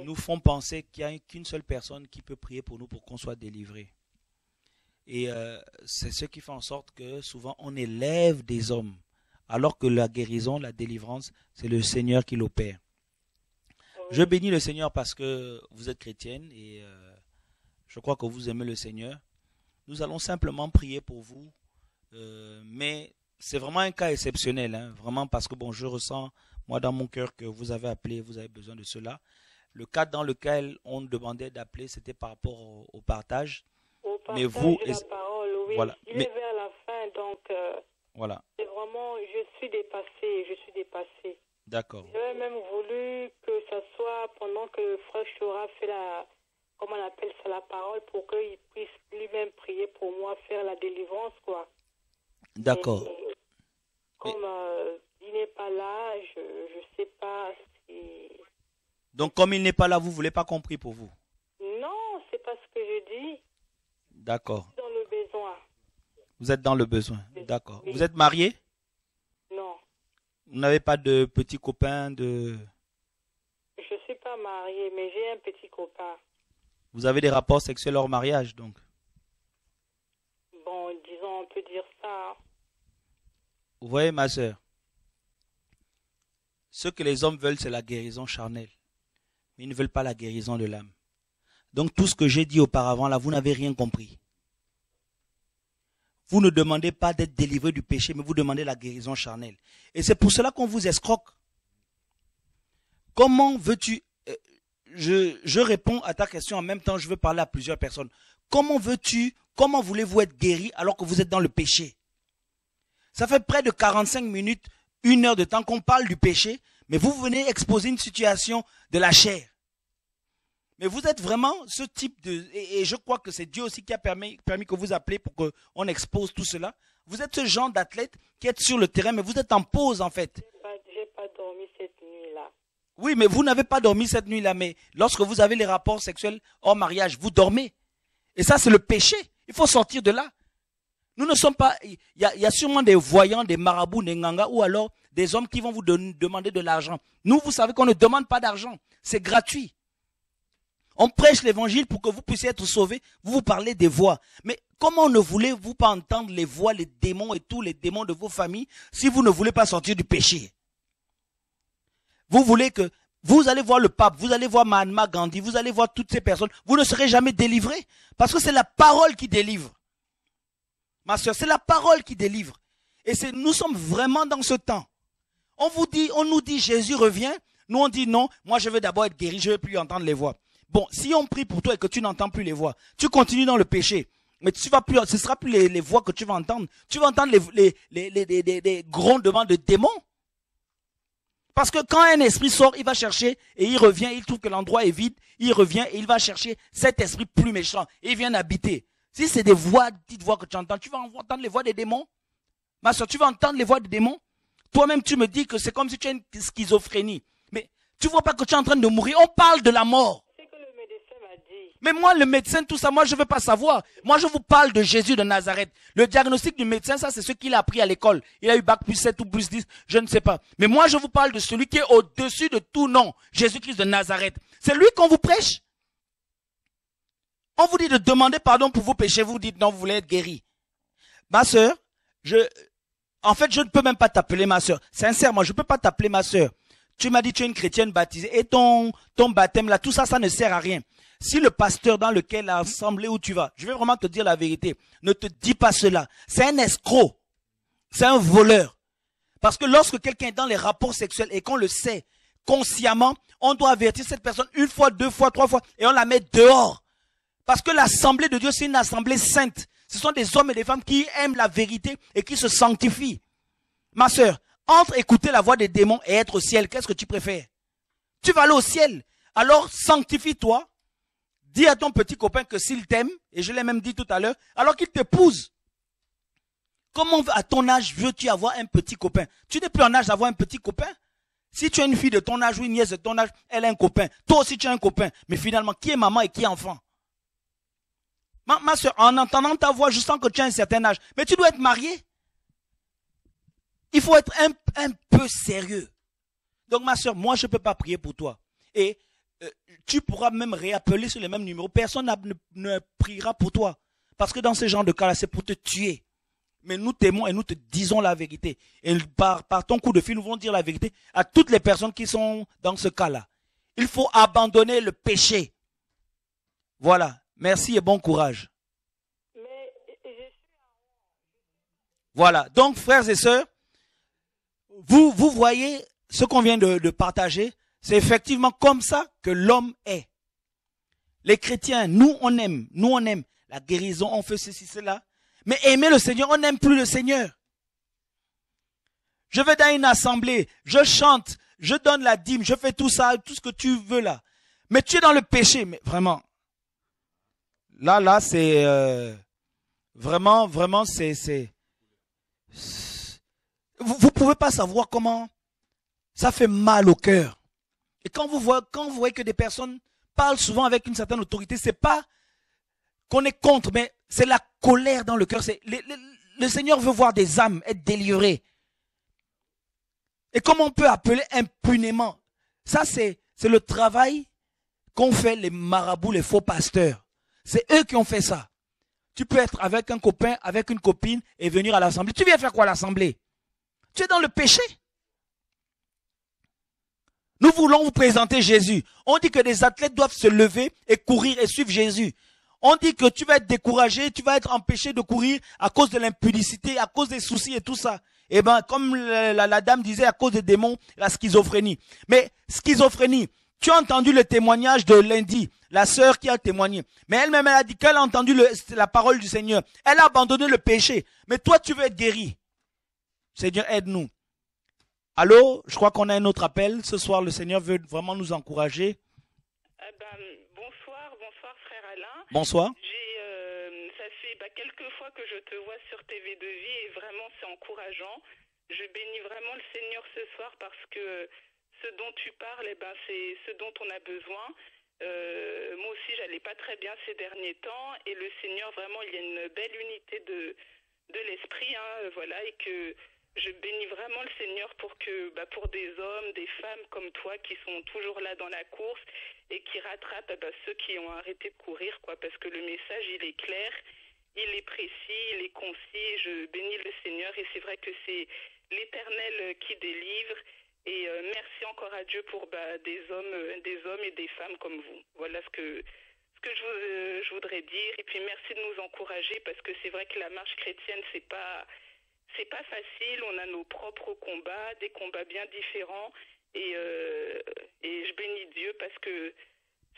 Speaker 1: nous font penser qu'il n'y a qu'une seule personne qui peut prier pour nous pour qu'on soit délivré. Et euh, c'est ce qui fait en sorte que souvent on élève des hommes alors que la guérison, la délivrance, c'est le Seigneur qui l'opère. Je bénis le Seigneur parce que vous êtes chrétienne et euh, je crois que vous aimez le Seigneur. Nous allons simplement prier pour vous, euh, mais c'est vraiment un cas exceptionnel, hein, vraiment parce que bon, je ressens moi dans mon cœur que vous avez appelé, vous avez besoin de cela. Le cas dans lequel on demandait d'appeler, c'était par rapport au, partage.
Speaker 3: mais vous, la parole, oui. Voilà. Il est vers la fin, donc. Euh,
Speaker 1: voilà.
Speaker 3: C'est vraiment, je suis dépassée, je suis dépassée.
Speaker 1: D'accord.
Speaker 3: J'aurais même voulu que ça soit pendant que le frère Chora fait la, comment on appelle ça, la parole, pour qu'il puisse lui-même prier pour moi, faire la délivrance, quoi.
Speaker 1: D'accord.
Speaker 3: Comme euh, il n'est pas là, je ne sais pas si...
Speaker 1: Donc, comme il n'est pas là, vous voulez pas qu'on prie pour vous?
Speaker 3: Non, c'est pas ce que je dis.
Speaker 1: D'accord. Vous êtes dans le besoin. D'accord.
Speaker 3: Oui.
Speaker 1: Vous êtes marié?
Speaker 3: Non,
Speaker 1: Vous n'avez pas de petit copain de...
Speaker 3: je suis pas mariée, mais j'ai un petit copain.
Speaker 1: Vous avez des rapports sexuels hors mariage, donc?
Speaker 3: Bon, disons, on peut dire ça. hein.
Speaker 1: Vous voyez, ma sœur, ce que les hommes veulent, c'est la guérison charnelle. Mais ils ne veulent pas la guérison de l'âme. Donc tout ce que j'ai dit auparavant, là, vous n'avez rien compris. Vous ne demandez pas d'être délivré du péché, mais vous demandez la guérison charnelle. Et c'est pour cela qu'on vous escroque. Comment veux-tu... euh, Je, je réponds à ta question en même temps, je veux parler à plusieurs personnes. Comment veux-tu, comment voulez-vous être guéri alors que vous êtes dans le péché? Ça fait près de 45 minutes, une heure de temps qu'on parle du péché, mais vous venez exposer une situation de la chair. Mais vous êtes vraiment ce type de... Et, et je crois que c'est Dieu aussi qui a permis, permis que vous appelez pour qu'on expose tout cela. Vous êtes ce genre d'athlète qui est sur le terrain, mais vous êtes en pause en fait.
Speaker 3: J'ai pas, pas dormi cette nuit-là.
Speaker 1: Oui, mais vous n'avez pas dormi cette nuit-là, mais lorsque vous avez les rapports sexuels hors mariage, vous dormez. Et ça, c'est le péché. Il faut sortir de là. Nous ne sommes pas. Il y y a sûrement des voyants, des marabouts, des ngangas, ou alors des hommes qui vont vous demander de l'argent. Nous, vous savez qu'on ne demande pas d'argent. C'est gratuit. On prêche l'évangile pour que vous puissiez être sauvés. Vous vous parlez des voix. Mais comment ne voulez-vous pas entendre les voix, les démons et tous les démons de vos familles si vous ne voulez pas sortir du péché? Vous voulez que vous allez voir le pape, vous allez voir Mahatma Gandhi, vous allez voir toutes ces personnes. Vous ne serez jamais délivrés parce que c'est la parole qui délivre. Ma soeur, c'est la parole qui délivre. Et nous sommes vraiment dans ce temps. On vous dit, on nous dit Jésus revient. Nous on dit non, moi je veux d'abord être guéri, je veux plus entendre les voix. Bon, si on prie pour toi et que tu n'entends plus les voix, tu continues dans le péché. Mais tu vas plus, ce sera plus les, les voix que tu vas entendre. Tu vas entendre les, les, les, les, grondements de démons. Parce que quand un esprit sort, il va chercher et il revient, il trouve que l'endroit est vide, il revient et il va chercher cet esprit plus méchant et il vient habiter. Si c'est des voix, petites voix que tu entends, tu vas entendre les voix des démons. Ma soeur, tu vas entendre les voix des démons. Toi-même, tu me dis que c'est comme si tu as une schizophrénie. Mais tu vois pas que tu es en train de mourir. On parle de la mort.
Speaker 3: C'est que le médecin m'a dit.
Speaker 1: Mais moi, le médecin, tout ça, moi, je veux pas savoir. Moi, je vous parle de Jésus de Nazareth. Le diagnostic du médecin, ça, c'est ce qu'il a appris à l'école. Il a eu bac plus 7 ou plus 10, je ne sais pas. Mais moi, je vous parle de celui qui est au-dessus de tout nom. Jésus-Christ de Nazareth. C'est lui qu'on vous prêche. On vous dit de demander pardon pour vos péchés. Vous dites non, vous voulez être guéri. Ma sœur, je, en fait, je ne peux même pas t'appeler ma sœur. Sincèrement, je ne peux pas t'appeler ma sœur. Tu m'as dit tu es une chrétienne baptisée et ton, ton baptême là, tout ça, ça ne sert à rien. Si le pasteur dans lequel l'assemblée où tu vas, je vais vraiment te dire la vérité, ne te dis pas cela. C'est un escroc. C'est un voleur. Parce que lorsque quelqu'un est dans les rapports sexuels et qu'on le sait consciemment, on doit avertir cette personne une fois, deux fois, trois fois et on la met dehors. Parce que l'assemblée de Dieu, c'est une assemblée sainte. Ce sont des hommes et des femmes qui aiment la vérité et qui se sanctifient. Ma sœur, entre écouter la voix des démons et être au ciel, qu'est-ce que tu préfères? Tu vas aller au ciel. Alors sanctifie-toi. Dis à ton petit copain que s'il t'aime, et je l'ai même dit tout à l'heure, alors qu'il t'épouse. Comment à ton âge veux-tu avoir un petit copain? Tu n'es plus en âge d'avoir un petit copain? Si tu as une fille de ton âge ou une nièce de ton âge, elle a un copain. Toi aussi tu as un copain. Mais finalement, qui est maman et qui est enfant? Ma, soeur, en entendant ta voix, je sens que tu as un certain âge. Mais tu dois être marié. Il faut être un, un peu sérieux. Donc ma soeur, moi je ne peux pas prier pour toi. Et tu pourras même réappeler sur les mêmes numéros. Personne ne, ne priera pour toi. Parce que dans ce genre de cas-là, c'est pour te tuer. Mais nous t'aimons et nous te disons la vérité. Et par, ton coup de fil, nous voulons dire la vérité à toutes les personnes qui sont dans ce cas-là. Il faut abandonner le péché. Voilà. Merci et bon courage. Voilà. Donc, frères et sœurs, vous, vous voyez ce qu'on vient de partager. C'est effectivement comme ça que l'homme est. Les chrétiens, nous, on aime. Nous, on aime. La guérison, on fait ceci, cela. Mais aimer le Seigneur, on n'aime plus le Seigneur. Je vais dans une assemblée, je chante, je donne la dîme, je fais tout ça, tout ce que tu veux là. Mais tu es dans le péché, mais vraiment. Là, là, c'est euh, vraiment, vraiment, c'est, c'est, vous ne pouvez pas savoir comment ça fait mal au cœur. Et quand vous voyez, que des personnes parlent souvent avec une certaine autorité, c'est pas qu'on est contre, mais c'est la colère dans le cœur. Le, Seigneur veut voir des âmes être délivrées. Et comment on peut appeler impunément Ça, c'est le travail qu'ont fait les marabouts, les faux pasteurs. C'est eux qui ont fait ça. Tu peux être avec un copain, avec une copine et venir à l'assemblée. Tu viens faire quoi à l'assemblée? Tu es dans le péché? Nous voulons vous présenter Jésus. On dit que les athlètes doivent se lever et courir et suivre Jésus. On dit que tu vas être découragé, tu vas être empêché de courir à cause de l'impudicité, à cause des soucis et tout ça. Eh ben, comme la, dame disait, à cause des démons, la schizophrénie. Mais schizophrénie, tu as entendu le témoignage de lundi, la sœur qui a témoigné. Mais elle-même, elle a dit qu'elle a entendu la parole du Seigneur. Elle a abandonné le péché. Mais toi, tu veux être guéri. Seigneur, aide-nous. Allô, je crois qu'on a un autre appel. Ce soir, le Seigneur veut vraiment nous encourager.
Speaker 4: Eh ben, bonsoir, bonsoir frère Alain.
Speaker 1: Bonsoir.
Speaker 4: Euh, ça fait bah, quelques fois que je te vois sur TV de vie et vraiment c'est encourageant. Je bénis vraiment le Seigneur ce soir parce que ce dont tu parles, eh ben, c'est ce dont on a besoin. Euh, moi aussi, j'allais pas très bien ces derniers temps et le Seigneur, vraiment, il y a une belle unité de, de l'esprit, hein, voilà, et que je bénis vraiment le Seigneur pour que, bah, pour des hommes, des femmes comme toi qui sont toujours là dans la course et qui rattrapent bah, ceux qui ont arrêté de courir, quoi, parce que le message il est clair, il est précis, il est concis. Je bénis le Seigneur et c'est vrai que c'est l'Éternel qui délivre. Et euh, merci encore à Dieu pour bah, des hommes, euh, des hommes et des femmes comme vous. Voilà ce que euh, je voudrais dire. Et puis merci de nous encourager parce que c'est vrai que la marche chrétienne c'est pas c'est pas facile. On a nos propres combats, des combats bien différents. Et, euh, et je bénis Dieu parce que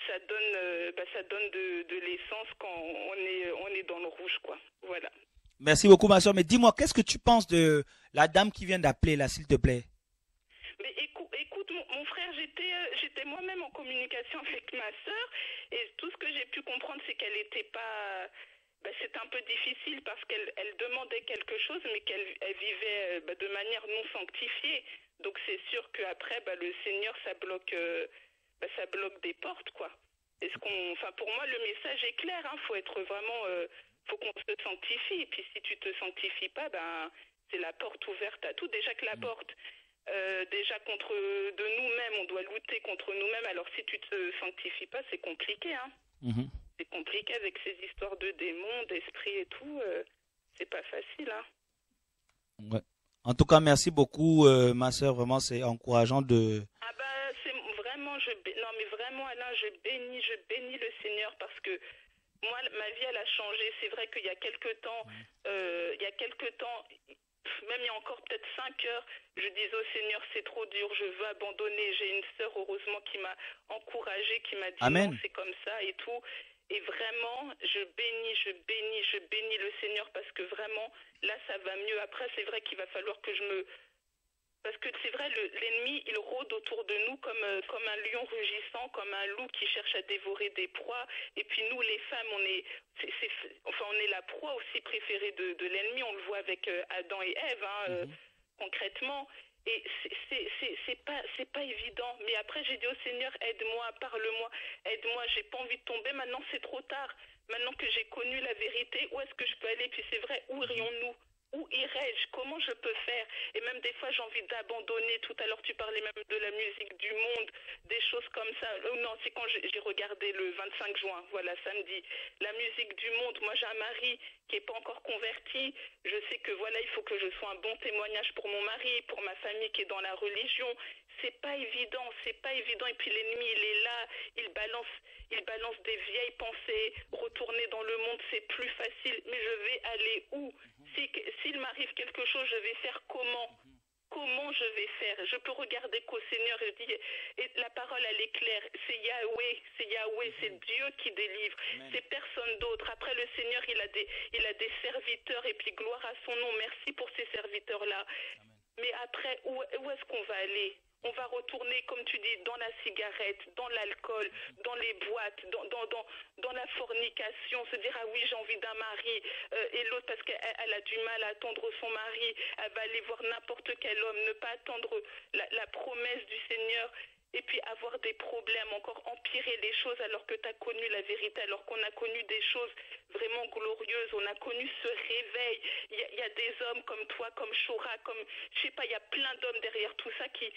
Speaker 4: ça donne, euh, bah, ça donne de, de l'essence quand on est, on est dans le rouge, quoi. Voilà.
Speaker 1: Merci beaucoup, ma soeur. Mais dis-moi, qu'est-ce que tu penses de la dame qui vient d'appeler, là, s'il te plaît?
Speaker 4: Mais écoute, écoute mon, frère, j'étais, euh, j'étais moi-même en communication avec ma soeur et tout ce que j'ai pu comprendre, c'est qu'elle n'était pas ben, c'est un peu difficile parce qu'elle elle demandait quelque chose, mais qu'elle elle vivait euh, ben, de manière non sanctifiée. Donc c'est sûr qu'après, ben, le Seigneur, ça bloque, euh, ben, ça bloque des portes, quoi. Est-ce qu'on, enfin, pour moi, le message est clair. Hein, faut être vraiment, euh, faut qu'on se sanctifie. Et puis si tu te sanctifies pas, ben c'est la porte ouverte à tout. Déjà que la mm. porte, euh, déjà contre de nous-mêmes, on doit lutter contre nous-mêmes. Alors si tu te sanctifies pas, c'est compliqué, hein. Mm-hmm c'est compliqué avec ces histoires de démons, d'esprits et tout. Euh, c'est pas facile, hein.
Speaker 1: Ouais. En tout cas, merci beaucoup, euh, ma soeur. Vraiment, c'est encourageant de.
Speaker 4: Ah bah, c'est vraiment, je non mais vraiment, Alain, je bénis, je bénis le Seigneur parce que moi, ma vie, elle a changé. C'est vrai qu'il y a quelque temps, euh, il y a quelque temps, même il y a encore peut-être cinq heures, je disais au Seigneur, c'est trop dur, je veux abandonner. J'ai une sœur, heureusement, qui m'a encouragée, qui m'a dit c'est comme ça et tout. Et vraiment, je bénis, je bénis, je bénis le Seigneur parce que vraiment, là, ça va mieux. Après, c'est vrai qu'il va falloir que je me... Parce que c'est vrai, l'ennemi, il rôde autour de nous comme, euh, comme un lion rugissant, comme un loup qui cherche à dévorer des proies. Et puis nous, les femmes, on est, enfin, on est la proie aussi préférée de, de l'ennemi. On le voit avec euh, Adam et Ève, hein, euh, mhm. concrètement. Et c'est pas c'est pas évident. Mais après j'ai dit au Seigneur aide-moi, parle-moi, aide-moi. J'ai pas envie de tomber. Maintenant c'est trop tard. Maintenant que j'ai connu la vérité, où est-ce que je peux aller? Puis c'est vrai, où irions-nous? Où irais-je? Comment je peux faire? Et même des fois, j'ai envie d'abandonner. Tout à l'heure, tu parlais même de la musique du monde, des choses comme ça. Oh non, c'est quand j'ai regardé le 25 juin, voilà, samedi. La musique du monde. Moi, j'ai un mari qui n'est pas encore converti. Je sais que voilà, il faut que je sois un bon témoignage pour mon mari, pour ma famille qui est dans la religion. C'est pas évident, c'est pas évident. Et puis l'ennemi, il est là, il balance, il balance des vieilles pensées. Retourner dans le monde, c'est plus facile. Mais je vais aller où? S'il m'arrive quelque chose, je vais faire comment? Comment je vais faire? Je peux regarder qu'au Seigneur et dire, et la parole elle est claire, c'est Yahweh, c'est Yahweh, c'est Dieu qui délivre, c'est personne d'autre. Après le Seigneur, il a des, il a des serviteurs et puis gloire à son nom. Merci pour ces serviteurs là. Mais après, où, où est-ce qu'on va aller? On va retourner, comme tu dis, dans la cigarette, dans l'alcool, dans les boîtes, dans, la fornication, se dire, ah oui, j'ai envie d'un mari, euh, et l'autre, parce qu'elle elle a du mal à attendre son mari, elle va aller voir n'importe quel homme, ne pas attendre la promesse du Seigneur et puis avoir des problèmes, encore empirer les choses alors que tu as connu la vérité, alors qu'on a connu des choses vraiment glorieuses, on a connu ce réveil. Il y, a, des hommes comme toi, comme Shora, comme, je sais pas, il y a plein d'hommes derrière tout ça qui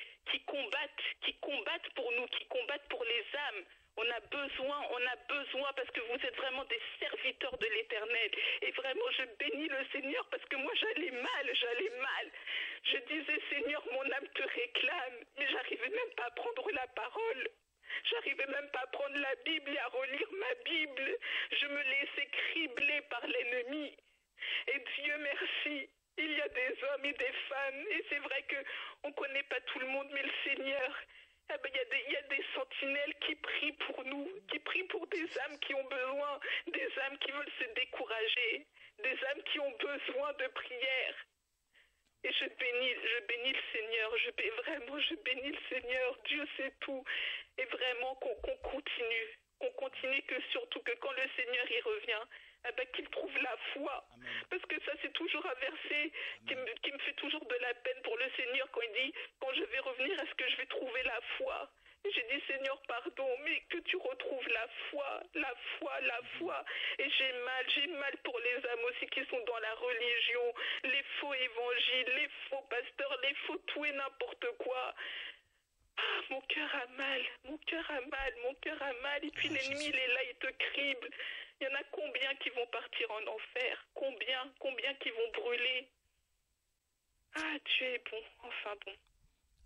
Speaker 4: combattent, qui combattent pour nous, qui combattent pour les âmes. On a besoin, on a besoin parce que vous êtes vraiment des serviteurs de l'éternel. Et vraiment, je bénis le Seigneur parce que moi, j'allais mal, j'allais mal. Je disais, Seigneur, mon âme te réclame, mais j'arrivais même pas à prendre la parole. J'arrivais même pas à prendre la Bible et à relire ma Bible. Je me laissais cribler par l'ennemi. Et Dieu merci, il y a des hommes et des femmes, et c'est vrai que on connaît pas tout le monde, mais le Seigneur, eh ben, il y, a des, sentinelles qui prient pour nous, qui prient pour des âmes qui ont besoin, des âmes qui veulent se décourager, des âmes qui ont besoin de prière. Et je bénis, je bénis le Seigneur, je bé- vraiment, je bénis le Seigneur, Dieu sait tout. Et vraiment qu'on qu'on continue, qu'on continue, que surtout que quand le Seigneur y revient, eh ben, qu'il trouve la foi.
Speaker 1: Amen.
Speaker 4: Parce que ça, c'est toujours un verset qui me, qui me fait toujours de la peine pour le Seigneur quand il dit, quand je vais revenir, est-ce que je vais trouver la foi? J'ai dit, Seigneur, pardon, mais que tu retrouves la foi, la foi, la foi. Et j'ai mal, j'ai mal pour les âmes aussi qui sont dans la religion, les faux évangiles, les faux pasteurs, les faux tout et n'importe quoi. Ah, mon cœur a mal, mon cœur a mal, mon cœur a mal. Et puis
Speaker 1: Ah,
Speaker 4: l'ennemi, il est là, il te crible. Il y en a combien qui vont partir en enfer? Combien? Combien qui vont brûler? Ah, tu es bon. Enfin bon.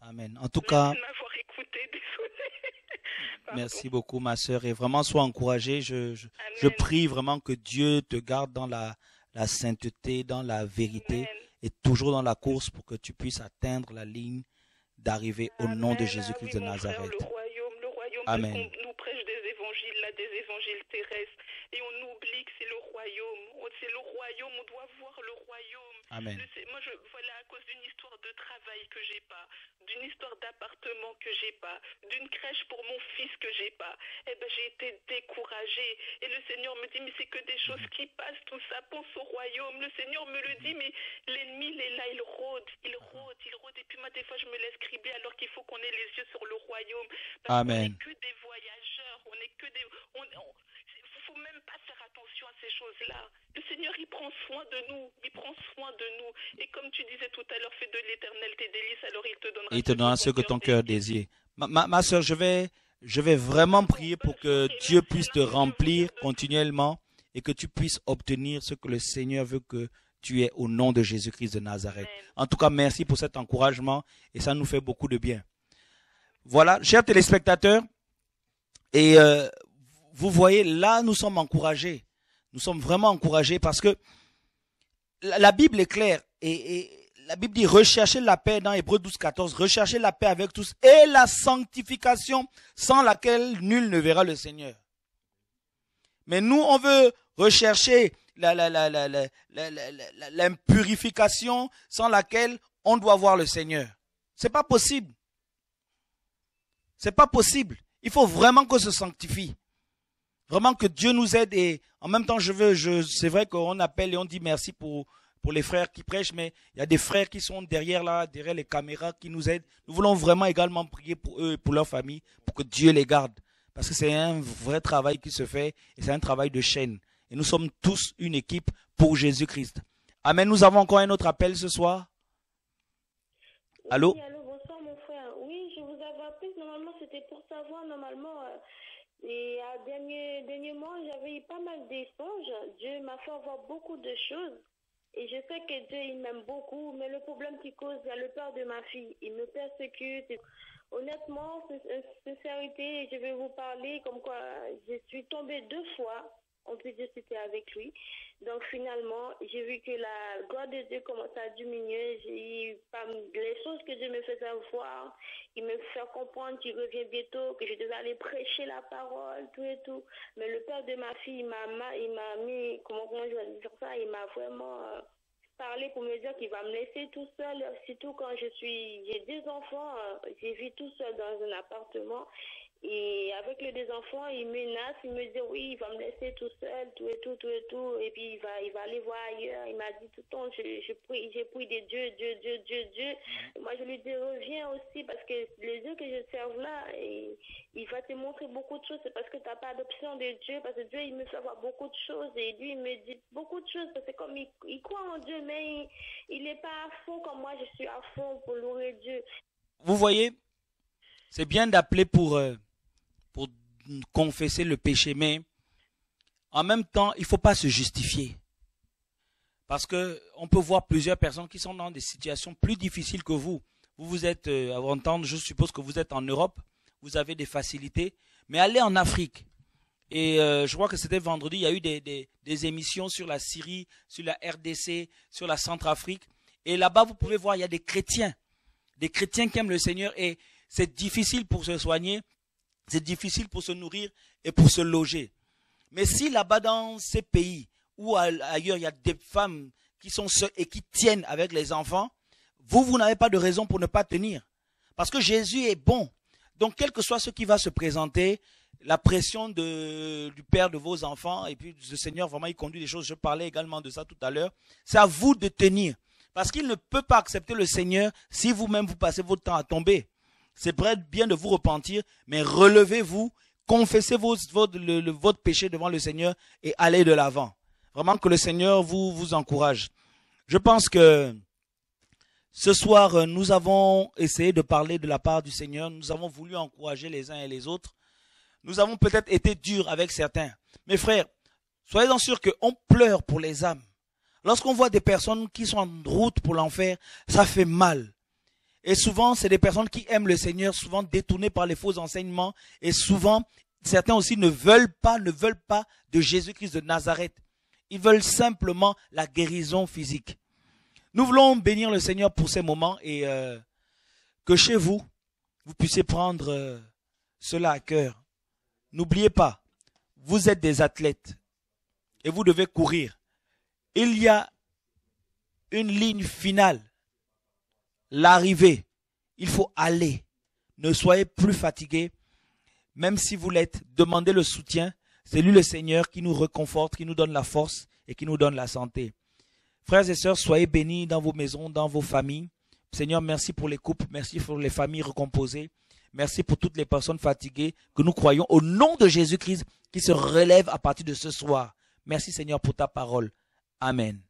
Speaker 1: Amen. En tout cas,
Speaker 4: Merci écouté,
Speaker 1: beaucoup, ma sœur. Et vraiment, sois encouragée. Je, je, je prie vraiment que Dieu te garde dans la, la sainteté, dans la vérité
Speaker 4: Amen.
Speaker 1: et toujours dans la course pour que tu puisses atteindre la ligne d'arrivée au nom de. Jésus-Christ
Speaker 4: Ah
Speaker 1: de
Speaker 4: frère,
Speaker 1: Nazareth.
Speaker 4: le royaume, le royaume,
Speaker 1: Amen.
Speaker 4: nous prêche des évangiles, là, des évangiles terrestres, et on oublie que c'est le royaume. On- C'est le royaume, on doit voir le royaume.
Speaker 1: Amen.
Speaker 4: Le- c'est- moi, je, voilà, à cause d'une histoire de travail que j'ai pas, d'une histoire d'appartement que j'ai pas, d'une crèche pour mon fils que j'ai pas, eh ben, j'ai été découragée. Et le Seigneur me dit, mais c'est que des choses qui passent, tout ça, pense au royaume. Le Seigneur me le dit, mais l'ennemi, il est là, il rôde, il rôde, il rôde. Et puis moi, des fois, je me laisse cribler alors qu'il faut qu'on ait les yeux sur le royaume. Parce
Speaker 1: Amen.
Speaker 4: n'est que des voyageurs, on n'est que des... On, on- faut même pas faire attention à ces choses-là. Le Seigneur, il prend soin de nous. Il prend soin de nous. Et comme tu disais tout à l'heure, fais de l'éternel tes délices, alors il te donnera
Speaker 1: il te donnera ce que ton cœur désire. Ma, ma, ma soeur, je vais, je vais vraiment prier pour que Dieu puisse te remplir continuellement et que tu puisses obtenir ce que le Seigneur veut que tu aies au nom de Jésus-Christ de Nazareth. En tout cas, merci pour cet encouragement et ça nous fait beaucoup de bien. Voilà, chers téléspectateurs, et euh, vous voyez, là, nous sommes encouragés. Nous sommes vraiment encouragés parce que la, Bible est claire et, la Bible dit recherchez la paix dans Hébreux 12, 14, recherchez la paix avec tous et la sanctification sans laquelle nul ne verra le Seigneur. Mais nous, on veut rechercher l'impurification sans laquelle on doit voir le Seigneur. C'est pas possible. C'est pas possible. Il faut vraiment qu'on se sanctifie. Vraiment que Dieu nous aide et en même temps, je veux, je, c'est vrai qu'on appelle et on dit merci pour, pour les frères qui prêchent, mais il y a des frères qui sont derrière là, derrière les caméras qui nous aident. Nous voulons vraiment également prier pour eux et pour leur famille, pour que Dieu les garde. Parce que c'est un vrai travail qui se fait et c'est un travail de chaîne. Et nous sommes tous une équipe pour Jésus-Christ. Amen. Nous avons encore un autre appel ce soir. Allô?
Speaker 2: Oui, allô, bonsoir mon frère. Oui, je vous avais appelé, normalement c'était pour savoir, normalement, euh, et à dernier, dernièrement, j'avais eu pas mal d'échanges. Dieu m'a fait voir beaucoup de choses. Et je sais que Dieu, il m'aime beaucoup, mais le problème qui cause, a le père de ma fille. Il me persécute. Honnêtement, sin- sincérité, je vais vous parler comme quoi je suis tombée deux fois. On peut dire que c'était avec lui. Donc finalement, j'ai vu que la gloire de Dieu commençait à diminuer. Les choses que Dieu me faisait voir. Il me fait comprendre qu'il revient bientôt, que je devais aller prêcher la parole, tout et tout. Mais le père de ma fille, il m'a il m'a mis, comment, comment je vais dire ça, il m'a vraiment euh, parlé pour me dire qu'il va me laisser tout seul, surtout quand je suis, j'ai deux enfants, euh, j'ai vis tout seul dans un appartement. Et avec les deux enfants, il menace, il me dit oui, il va me laisser tout seul, tout et tout, tout et tout. Et puis il va, il va aller voir ailleurs. Il m'a dit tout le temps, je, je prie, j'ai pris des dieux, Dieu, Dieu, Dieu, Dieu.
Speaker 1: Mhm.
Speaker 2: Moi, je lui dis reviens aussi parce que les dieux que je serve là, et, il va te montrer beaucoup de choses. C'est parce que tu n'as pas d'option de Dieu, parce que Dieu, il me fait voir beaucoup de choses. Et lui, il me dit beaucoup de choses. Parce que comme il, il croit en Dieu, mais il n'est pas à fond comme moi, je suis à fond pour louer Dieu.
Speaker 1: Vous voyez, c'est bien d'appeler pour, euh, confesser le péché, mais en même temps, il ne faut pas se justifier. Parce que on peut voir plusieurs personnes qui sont dans des situations plus difficiles que vous. Vous vous êtes, euh, à je suppose que vous êtes en Europe, vous avez des facilités, mais allez en Afrique. Et euh, je crois que c'était vendredi, il y a eu des, des, des émissions sur la Syrie, sur la RDC, sur la Centrafrique. Et là-bas, vous pouvez voir, il y a des chrétiens, des chrétiens qui aiment le Seigneur. Et c'est difficile pour se soigner, c'est difficile pour se nourrir et pour se loger. Mais si là-bas dans ces pays ou ailleurs il y a des femmes qui sont seules et qui tiennent avec les enfants, vous, vous n'avez pas de raison pour ne pas tenir. Parce que Jésus est bon. Donc, quel que soit ce qui va se présenter, la pression du père de vos enfants, et puis le Seigneur, vraiment, il conduit les choses. Je parlais également de ça tout à l'heure. C'est à vous de tenir. Parce qu'il ne peut pas accepter le Seigneur si vous-même vous passez votre temps à tomber. C'est bien de vous repentir, mais relevez-vous, confessez votre, votre, péché devant le Seigneur et allez de l'avant. Vraiment que le Seigneur vous, vous encourage. Je pense que ce soir, nous avons essayé de parler de la part du Seigneur. Nous avons voulu encourager les uns et les autres. Nous avons peut-être été durs avec certains. Mes frères, soyez-en sûrs qu'on pleure pour les âmes. Lorsqu'on voit des personnes qui sont en route pour l'enfer, ça fait mal. Et souvent, c'est des personnes qui aiment le Seigneur, souvent détournées par les faux enseignements. Et souvent, certains aussi ne veulent pas, ne veulent pas de Jésus-Christ de Nazareth. Ils veulent simplement la guérison physique. Nous voulons bénir le Seigneur pour ces moments et euh, que chez vous, vous puissiez prendre euh, cela à cœur. N'oubliez pas, vous êtes des athlètes et vous devez courir. Il y a une ligne finale l'arrivée. Il faut aller. Ne soyez plus fatigués. Même si vous l'êtes, demandez le soutien. C'est lui le Seigneur qui nous réconforte, qui nous donne la force et qui nous donne la santé. Frères et sœurs, soyez bénis dans vos maisons, dans vos familles. Seigneur, merci pour les couples, merci pour les familles recomposées. Merci pour toutes les personnes fatiguées que nous croyons au nom de Jésus-Christ qui se relève à partir de ce soir. Merci Seigneur pour ta parole. Amen.